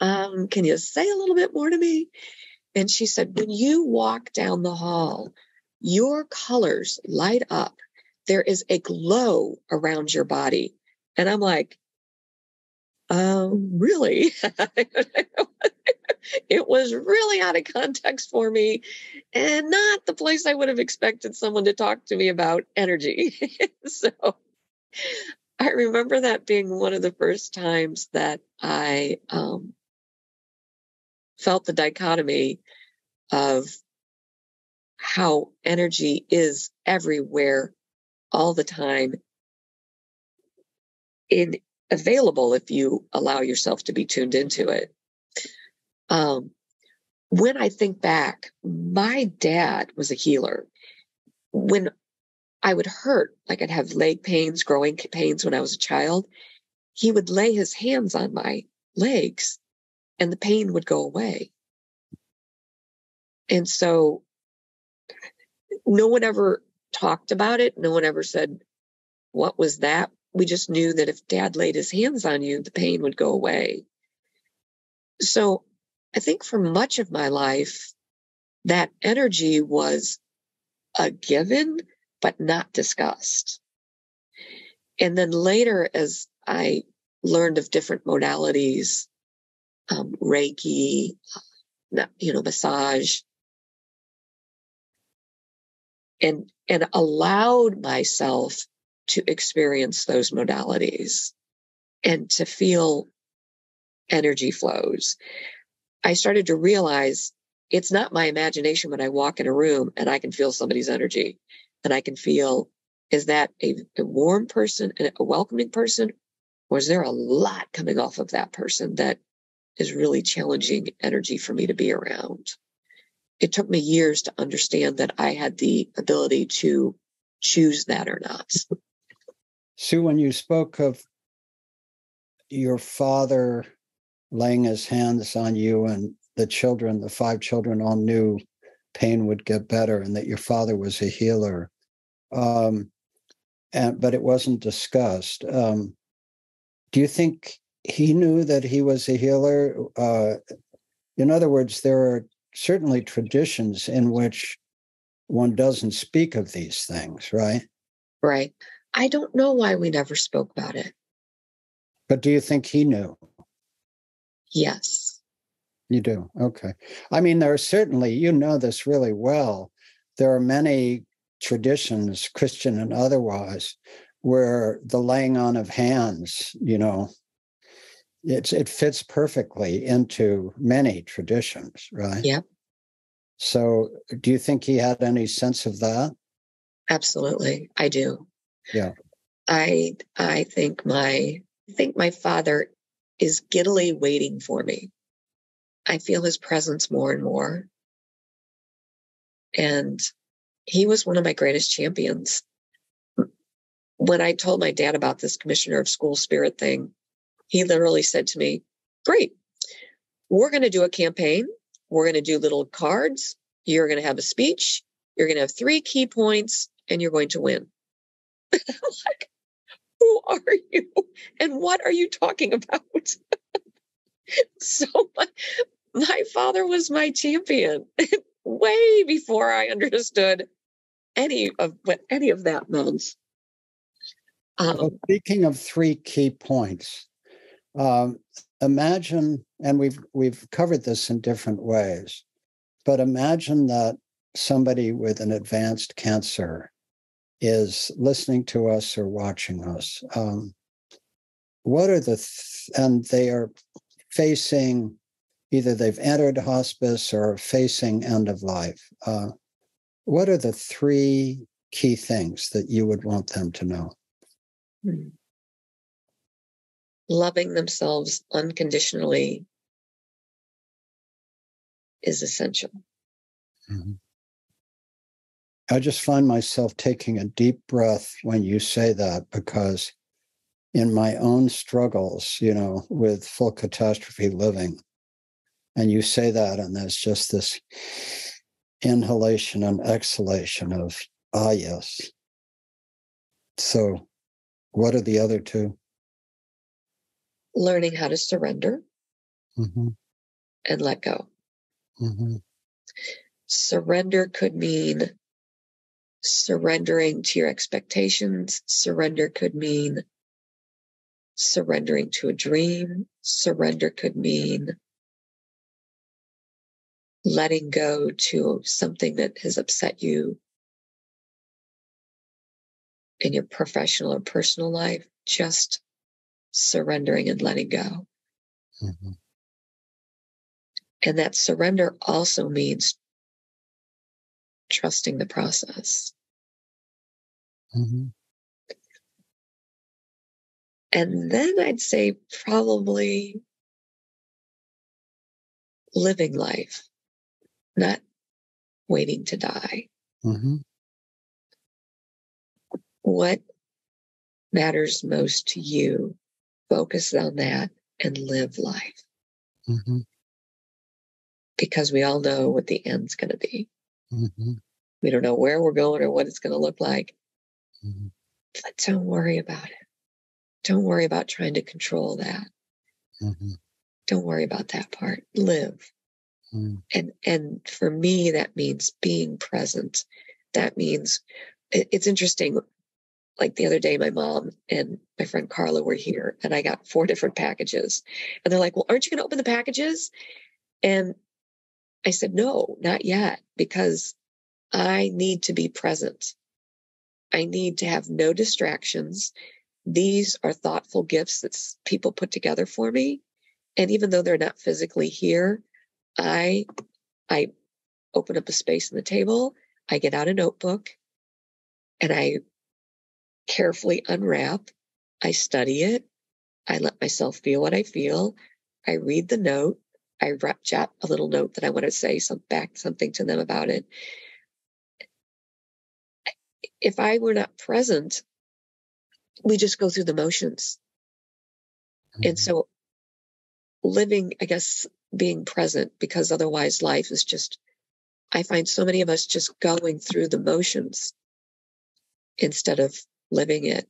um, can you say a little bit more to me? And she said, when you walk down the hall, your colors light up. There is a glow around your body. And I'm like, um, really? it was really out of context for me and not the place I would have expected someone to talk to me about energy. so I remember that being one of the first times that I um, felt the dichotomy of how energy is everywhere all the time in available if you allow yourself to be tuned into it um, when I think back, my dad was a healer. When I would hurt, like I'd have leg pains, growing pains when I was a child, he would lay his hands on my legs and the pain would go away. And so no one ever talked about it. No one ever said, What was that? We just knew that if dad laid his hands on you, the pain would go away. So I think for much of my life, that energy was a given, but not discussed. and then later, as I learned of different modalities, um, Reiki, you know, massage, and and allowed myself to experience those modalities and to feel energy flows. I started to realize it's not my imagination when I walk in a room and I can feel somebody's energy and I can feel is that a, a warm person, and a welcoming person, or is there a lot coming off of that person that is really challenging energy for me to be around? It took me years to understand that I had the ability to choose that or not. Sue, when you spoke of your father laying his hands on you and the children, the five children, all knew pain would get better and that your father was a healer. Um, and but it wasn't discussed. Um, do you think he knew that he was a healer? Uh, in other words, there are certainly traditions in which one doesn't speak of these things, right? Right. I don't know why we never spoke about it. But do you think he knew? Yes. You do? Okay. I mean, there are certainly, you know this really well. There are many traditions, Christian and otherwise, where the laying on of hands, you know, it's it fits perfectly into many traditions, right? Yeah. So, do you think he had any sense of that? Absolutely, I do. Yeah. I I think my I think my father is giddily waiting for me. I feel his presence more and more. And he was one of my greatest champions. When I told my dad about this commissioner of school spirit thing, he literally said to me, Great, we're going to do a campaign. We're going to do little cards. You're going to have a speech. You're going to have three key points and you're going to win. like, who are you? And what are you talking about? so my, my father was my champion way before I understood any of what any of that meant. Um, well, speaking of three key points, um, imagine, and we've we've covered this in different ways, but imagine that somebody with an advanced cancer is listening to us or watching us. Um, what are the th- and they are facing either they've entered hospice or facing end of life. Uh, what are the three key things that you would want them to know? Hmm. Loving themselves unconditionally is essential. Mm-hmm. I just find myself taking a deep breath when you say that because in my own struggles, you know, with full catastrophe living, and you say that, and there's just this inhalation and exhalation of, ah, yes. So, what are the other two? Learning how to surrender mm-hmm. and let go. Mm-hmm. Surrender could mean surrendering to your expectations. Surrender could mean surrendering to a dream. Surrender could mean letting go to something that has upset you in your professional or personal life, just surrendering and letting go. Mm-hmm. And that surrender also means trusting the process. Mm-hmm. And then I'd say probably living life not waiting to die. Mm-hmm. What matters most to you? Focus on that and live life. Mm-hmm. Because we all know what the end's going to be. Mm-hmm. We don't know where we're going or what it's going to look like. Mm-hmm. But don't worry about it. Don't worry about trying to control that. Mm-hmm. Don't worry about that part. Live. Mm. And and for me, that means being present. That means it, it's interesting. Like the other day, my mom and my friend Carla were here, and I got four different packages. And they're like, Well, aren't you going to open the packages? And I said, No, not yet, because I need to be present. I need to have no distractions. These are thoughtful gifts that people put together for me. And even though they're not physically here, I I open up a space in the table, I get out a notebook, and I carefully unwrap. I study it. I let myself feel what I feel. I read the note. I jot a little note that I want to say some back something to them about it. If I were not present, we just go through the motions. Mm-hmm. And so living, I guess, being present, because otherwise life is just, I find so many of us just going through the motions instead of living it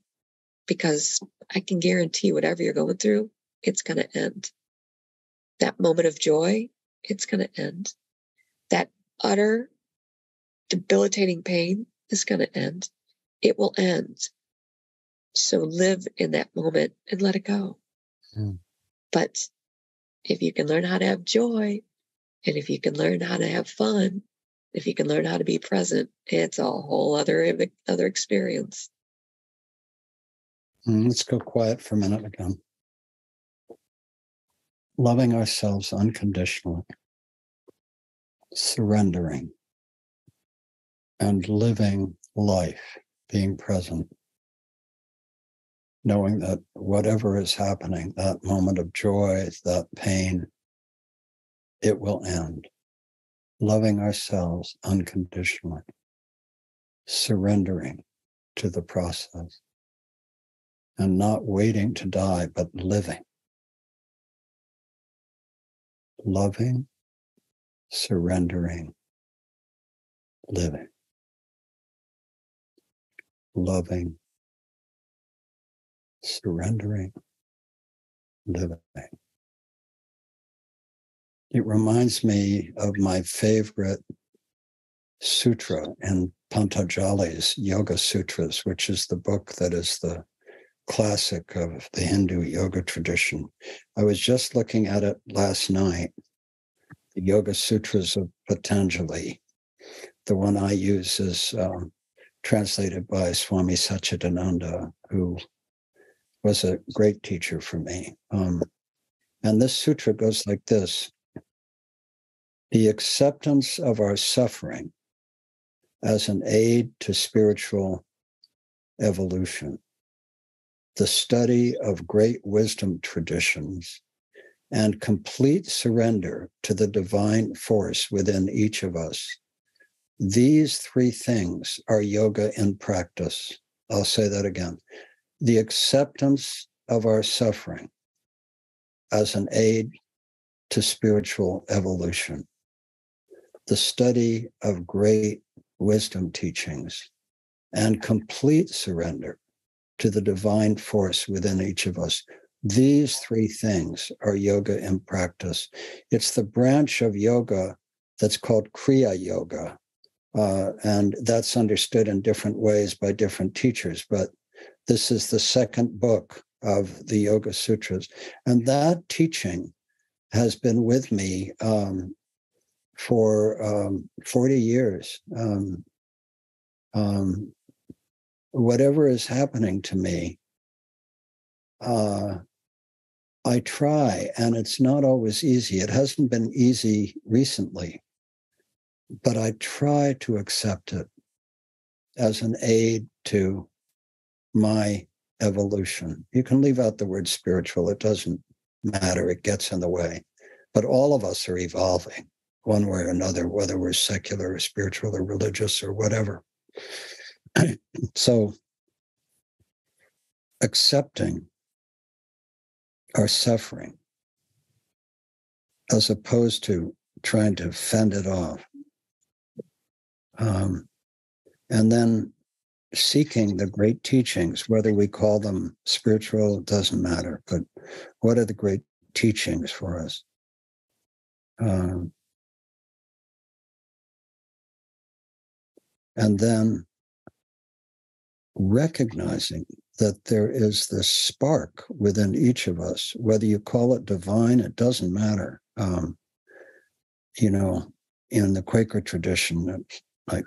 because I can guarantee whatever you're going through, it's going to end. That moment of joy, it's going to end. That utter debilitating pain is going to end. It will end. So live in that moment and let it go. Mm. But if you can learn how to have joy and if you can learn how to have fun, if you can learn how to be present, it's a whole other other experience. Mm, let's go quiet for a minute again. Loving ourselves unconditionally, surrendering, and living life, being present, knowing that whatever is happening, that moment of joy, that pain, it will end. Loving ourselves unconditionally, surrendering to the process and not waiting to die, but living. Loving, surrendering, living. Loving, surrendering, living. It reminds me of my favorite sutra in Patanjali's Yoga Sutras, which is the book that is the classic of the Hindu yoga tradition. I was just looking at it last night, the Yoga Sutras of Patanjali. The one I use is um, translated by Swami Satchidananda, who was a great teacher for me. Um, and this sutra goes like this The acceptance of our suffering as an aid to spiritual evolution the study of great wisdom traditions, and complete surrender to the divine force within each of us. These three things are yoga in practice. I'll say that again. The acceptance of our suffering as an aid to spiritual evolution, the study of great wisdom teachings, and complete surrender to the divine force within each of us. These three things are yoga in practice. It's the branch of yoga that's called Kriya Yoga. Uh, and that's understood in different ways by different teachers. But this is the second book of the Yoga Sutras. And that teaching has been with me um, for um, 40 years. Um, um whatever is happening to me, uh, I try, and it's not always easy. It hasn't been easy recently, but I try to accept it as an aid to my evolution. You can leave out the word spiritual, it doesn't matter, it gets in the way. But all of us are evolving one way or another, whether we're secular or spiritual or religious or whatever. so accepting our suffering as opposed to trying to fend it off. Um, and then seeking the great teachings, whether we call them spiritual, doesn't matter, but what are the great teachings for us? Um, and then recognizing that there is this spark within each of us, whether you call it divine, it doesn't matter. Um, you know, in the Quaker tradition, like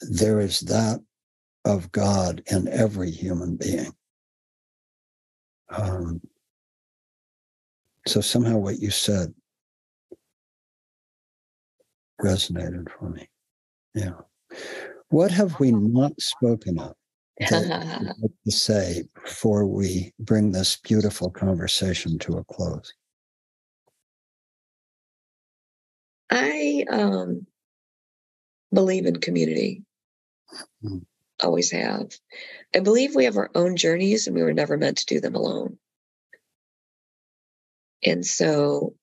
there is that of God in every human being. Um, so somehow what you said resonated for me. Yeah. What have we not spoken of that to say before we bring this beautiful conversation to a close? I um, believe in community. Mm. Always have. I believe we have our own journeys and we were never meant to do them alone. And so,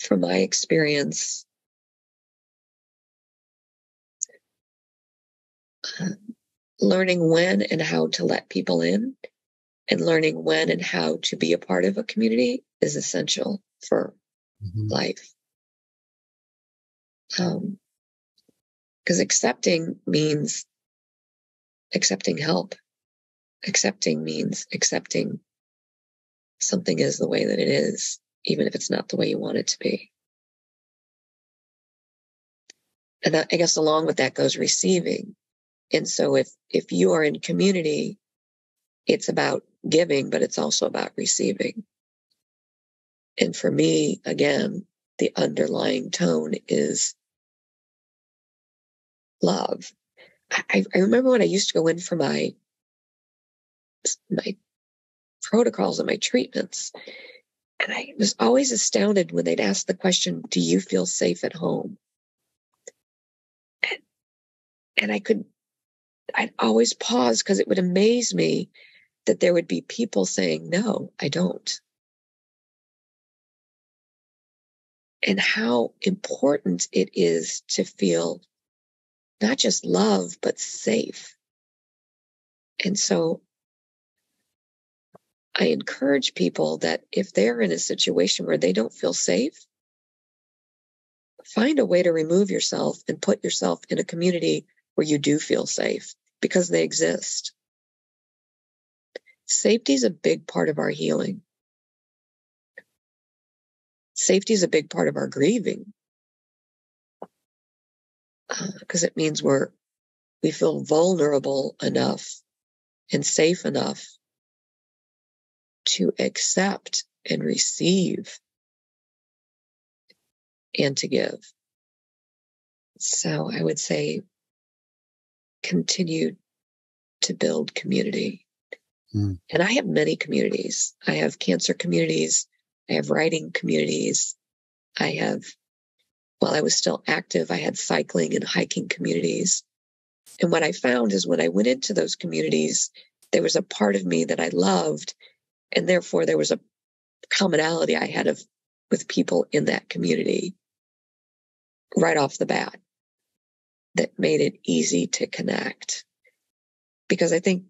from my experience, learning when and how to let people in and learning when and how to be a part of a community is essential for mm-hmm. life. Um, because accepting means accepting help. Accepting means accepting something is the way that it is, even if it's not the way you want it to be. And that, I guess along with that goes receiving. And so if, if you are in community, it's about giving, but it's also about receiving. And for me, again, the underlying tone is love. I, I remember when I used to go in for my my protocols and my treatments, and I was always astounded when they'd ask the question, "Do you feel safe at home?" And, and I could, I'd always pause because it would amaze me that there would be people saying, "No, I don't." And how important it is to feel not just love, but safe. And so I encourage people that if they're in a situation where they don't feel safe, find a way to remove yourself and put yourself in a community where you do feel safe because they exist. Safety is a big part of our healing. Safety is a big part of our grieving uh, because it means we're we feel vulnerable enough and safe enough to accept and receive and to give. So I would say continue to build community. Mm. And I have many communities. I have cancer communities. I have writing communities. I have while I was still active, I had cycling and hiking communities. And what I found is when I went into those communities, there was a part of me that I loved. And therefore, there was a commonality I had of, with people in that community right off the bat that made it easy to connect. Because I think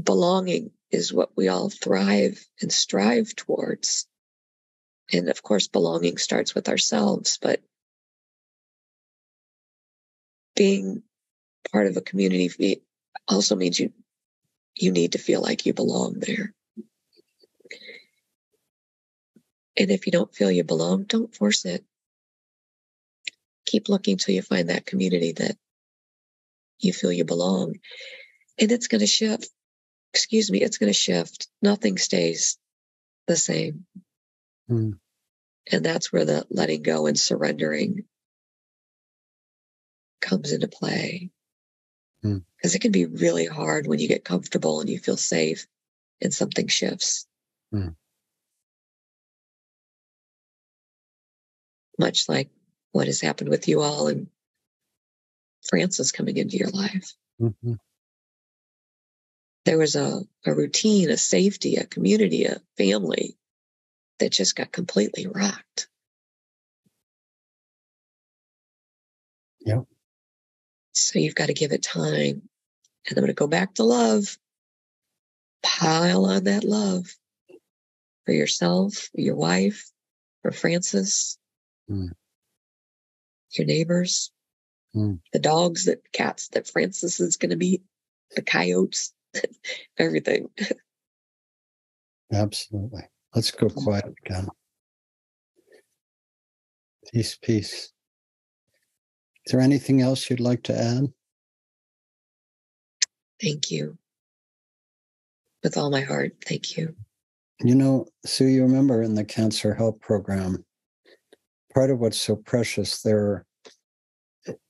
belonging is what we all thrive and strive towards. And of course, belonging starts with ourselves, but being part of a community also means you you need to feel like you belong there. And if you don't feel you belong, don't force it. Keep looking till you find that community that you feel you belong. And it's going to shift. Excuse me, it's going to shift. Nothing stays the same. Mm. And that's where the letting go and surrendering comes into play. Because mm. it can be really hard when you get comfortable and you feel safe and something shifts. Mm. Much like what has happened with you all and Francis coming into your life. Mm-hmm. There was a, a routine, a safety, a community, a family that just got completely rocked. Yeah. So you've got to give it time. And I'm going to go back to love. Pile on that love for yourself, your wife, for Francis, mm. Your neighbors, mm. the dogs, that cats that Francis is going to meet the coyotes, everything. Absolutely. Let's go quiet again. Peace, peace. Is there anything else you'd like to add? Thank you. With all my heart, thank you. You know, Sue, you remember in the cancer help program, part of what's so precious there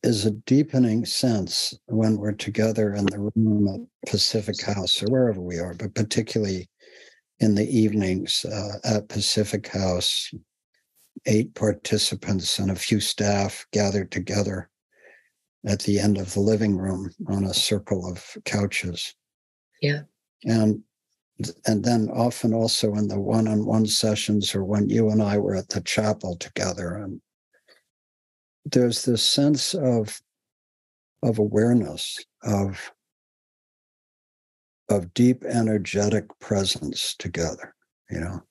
is a deepening sense when we're together in the room at Pacific House or wherever we are, but particularly in the evenings uh, at Pacific House, eight participants and a few staff gathered together at the end of the living room on a circle of couches. Yeah. And and then often also in the one-on-one sessions or when you and I were at the chapel together. And there's this sense of of awareness of of deep energetic presence together you know?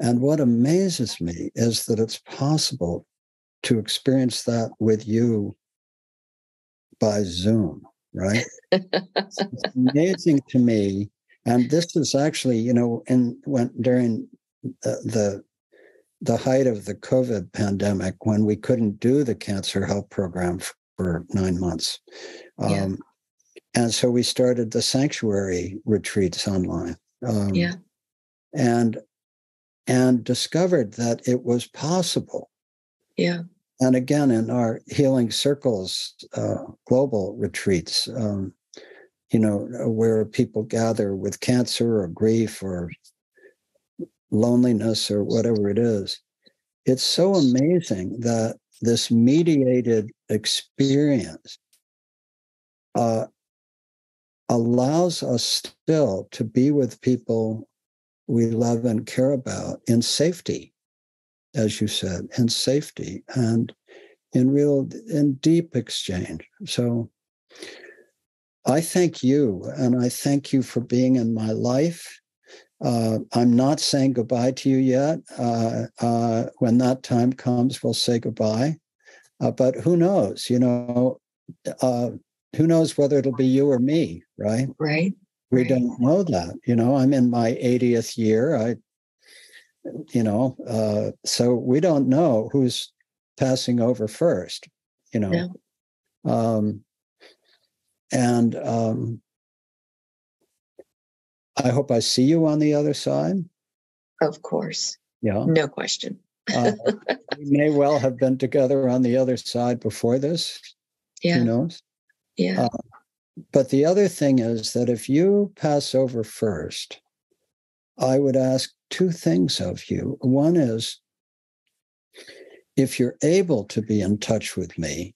And what amazes me is that it's possible to experience that with you by zoom right? It's amazing to me and this is actually you know in when during the, the the height of the COVID pandemic when we couldn't do the cancer help program for nine months. Yeah. Um, and so we started the sanctuary retreats online. Um, yeah. And and discovered that it was possible. Yeah. And again, in our healing circles, uh, global retreats, um, you know, where people gather with cancer or grief or loneliness or whatever it is. It's so amazing that this mediated experience uh, allows us still to be with people we love and care about in safety, as you said, in safety and in real, in deep exchange. So I thank you, and I thank you for being in my life uh, I'm not saying goodbye to you yet. Uh, uh, when that time comes, we'll say goodbye. Uh, but who knows? You know, uh, who knows whether it'll be you or me, right? Right. We right. don't know that. You know, I'm in my 80th year. I, you know, uh, so we don't know who's passing over first. You know, No. um, and um, I hope I see you on the other side. Of course. Yeah. No question. Uh, we may well have been together on the other side before this. Yeah. Who knows? Yeah. Uh, but the other thing is that if you pass over first, I would ask two things of you. One is if you're able to be in touch with me,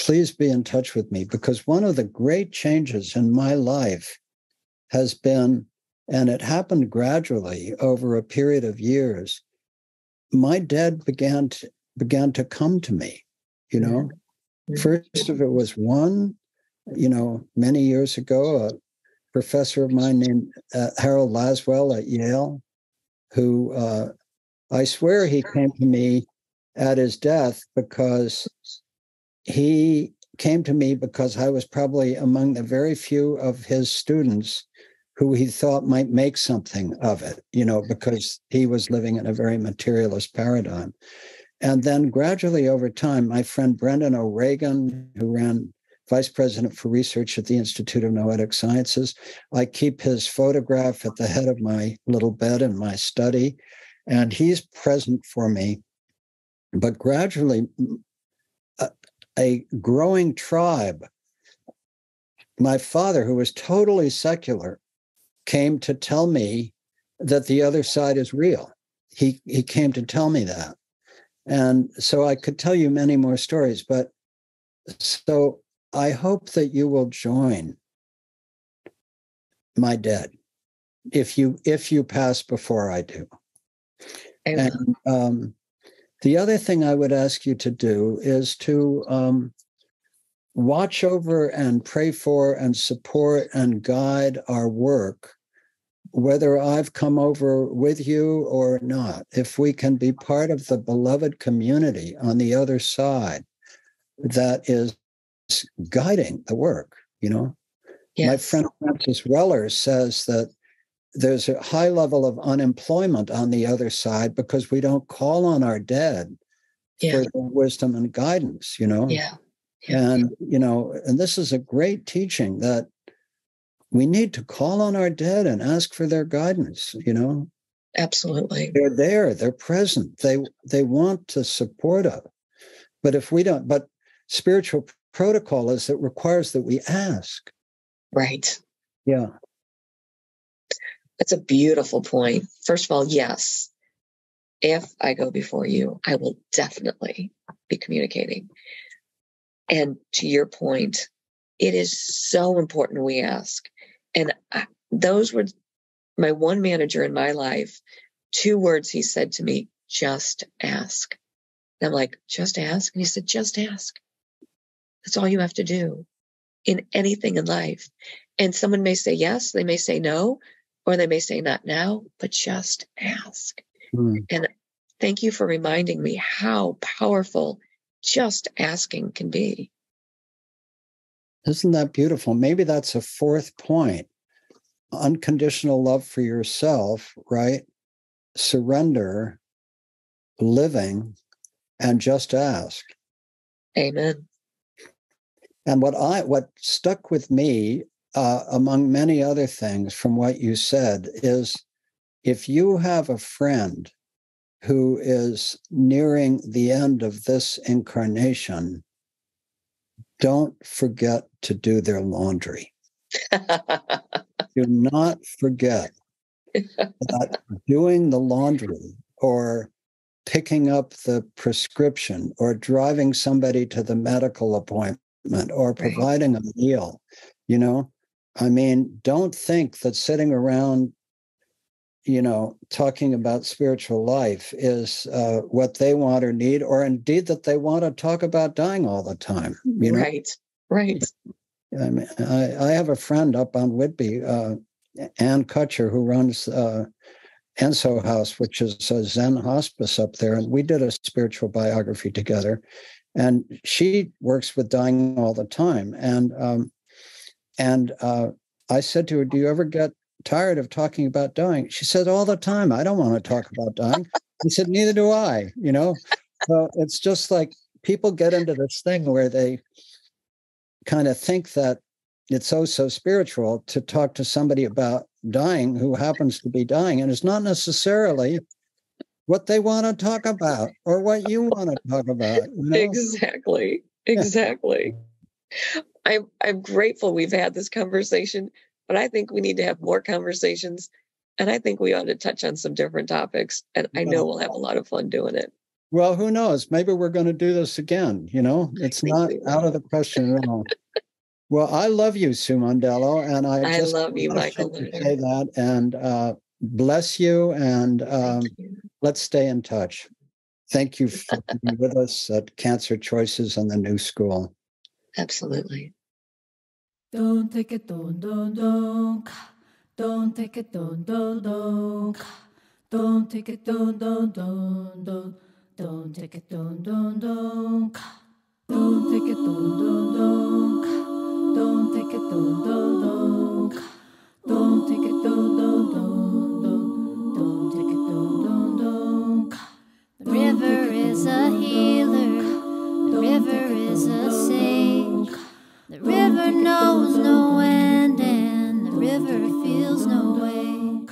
please be in touch with me because one of the great changes in my life has been, and it happened gradually over a period of years. My dad began to began to come to me. You know, first of it was one, you know, many years ago, a professor of mine named uh, Harold Lasswell at Yale, who uh, I swear he came to me at his death because he came to me because I was probably among the very few of his students who he thought might make something of it, you know, because he was living in a very materialist paradigm. And then gradually over time, my friend Brendan O'Regan, who ran vice president for research at the Institute of Noetic Sciences, I keep his photograph at the head of my little bed in my study, and he's present for me. But gradually, a growing tribe, my father, who was totally secular, came to tell me that the other side is real. He he came to tell me that. And so I could tell you many more stories, but so I hope that you will join my dead if you if you pass before I do. I. And um, the other thing I would ask you to do is to um, watch over and pray for and support and guide our work, whether I've come over with you or not. If we can be part of the beloved community on the other side that is guiding the work, you know. Yes. My friend Francis Weller says that there's a high level of unemployment on the other side because we don't call on our dead yeah. for wisdom and guidance, you know? Yeah. yeah. And, you know, and this is a great teaching that we need to call on our dead and ask for their guidance, you know? Absolutely. They're there, they're present. They they want to support us. But if we don't, but spiritual protocol is it requires that we ask. Right. Yeah. That's a beautiful point. First of all, yes, if I go before you, I will definitely be communicating. And to your point, it is so important we ask. And I, those were my one manager in my life. Two words he said to me, just ask. And I'm like, just ask. And he said, just ask. That's all you have to do in anything in life. And someone may say yes, they may say no, or they may say not now, but just ask. Mm. And thank you for reminding me how powerful just asking can be. Isn't that beautiful? Maybe that's a fourth point. Unconditional love for yourself, right? Surrender, living, and just ask. Amen. And what I what stuck with me uh, among many other things from what you said, is if you have a friend who is nearing the end of this incarnation, don't forget to do their laundry. do not forget that doing the laundry or picking up the prescription or driving somebody to the medical appointment or providing right. a meal, you know, I mean, don't think that sitting around, you know, talking about spiritual life is uh, what they want or need, or indeed that they want to talk about dying all the time. You know? Right, right. I mean, I, I have a friend up on Whidbey, uh, Ann Kutcher, who runs uh, Enso House, which is a Zen hospice up there, and we did a spiritual biography together. And she works with dying all the time, and um, and uh, I said to her, Do you ever get tired of talking about dying? She said, All the time. I don't want to talk about dying. He said, Neither do I. You know, so it's just like people get into this thing where they kind of think that it's so so spiritual to talk to somebody about dying who happens to be dying and it's not necessarily what they want to talk about or what you want to talk about you know? exactly exactly I'm I'm grateful we've had this conversation, but I think we need to have more conversations. And I think we ought to touch on some different topics. And I know we'll have a lot of fun doing it. Well, who knows? Maybe we're going to do this again. You know, it's not out of the question at all. well, I love you, Sue Mondello, and I, I just love you, Michael. Say that and uh, bless you, and um, you. let's stay in touch. Thank you for being with us at Cancer Choices and the New School. Absolutely. Don't take it, don't, don't, don't. Don't take it, don't, don't, don't. Don't take it, don't, don't, don't, don't. Take it, don't, don't, don't. Don't take it, don't, don't, don't. Don't take it, don't, don't, don't. Don't take it, don't, don't, don't. Don't take it, don't, don't, don't. The river is a healer. The river is a savior. The river knows no end, and the river feels no way.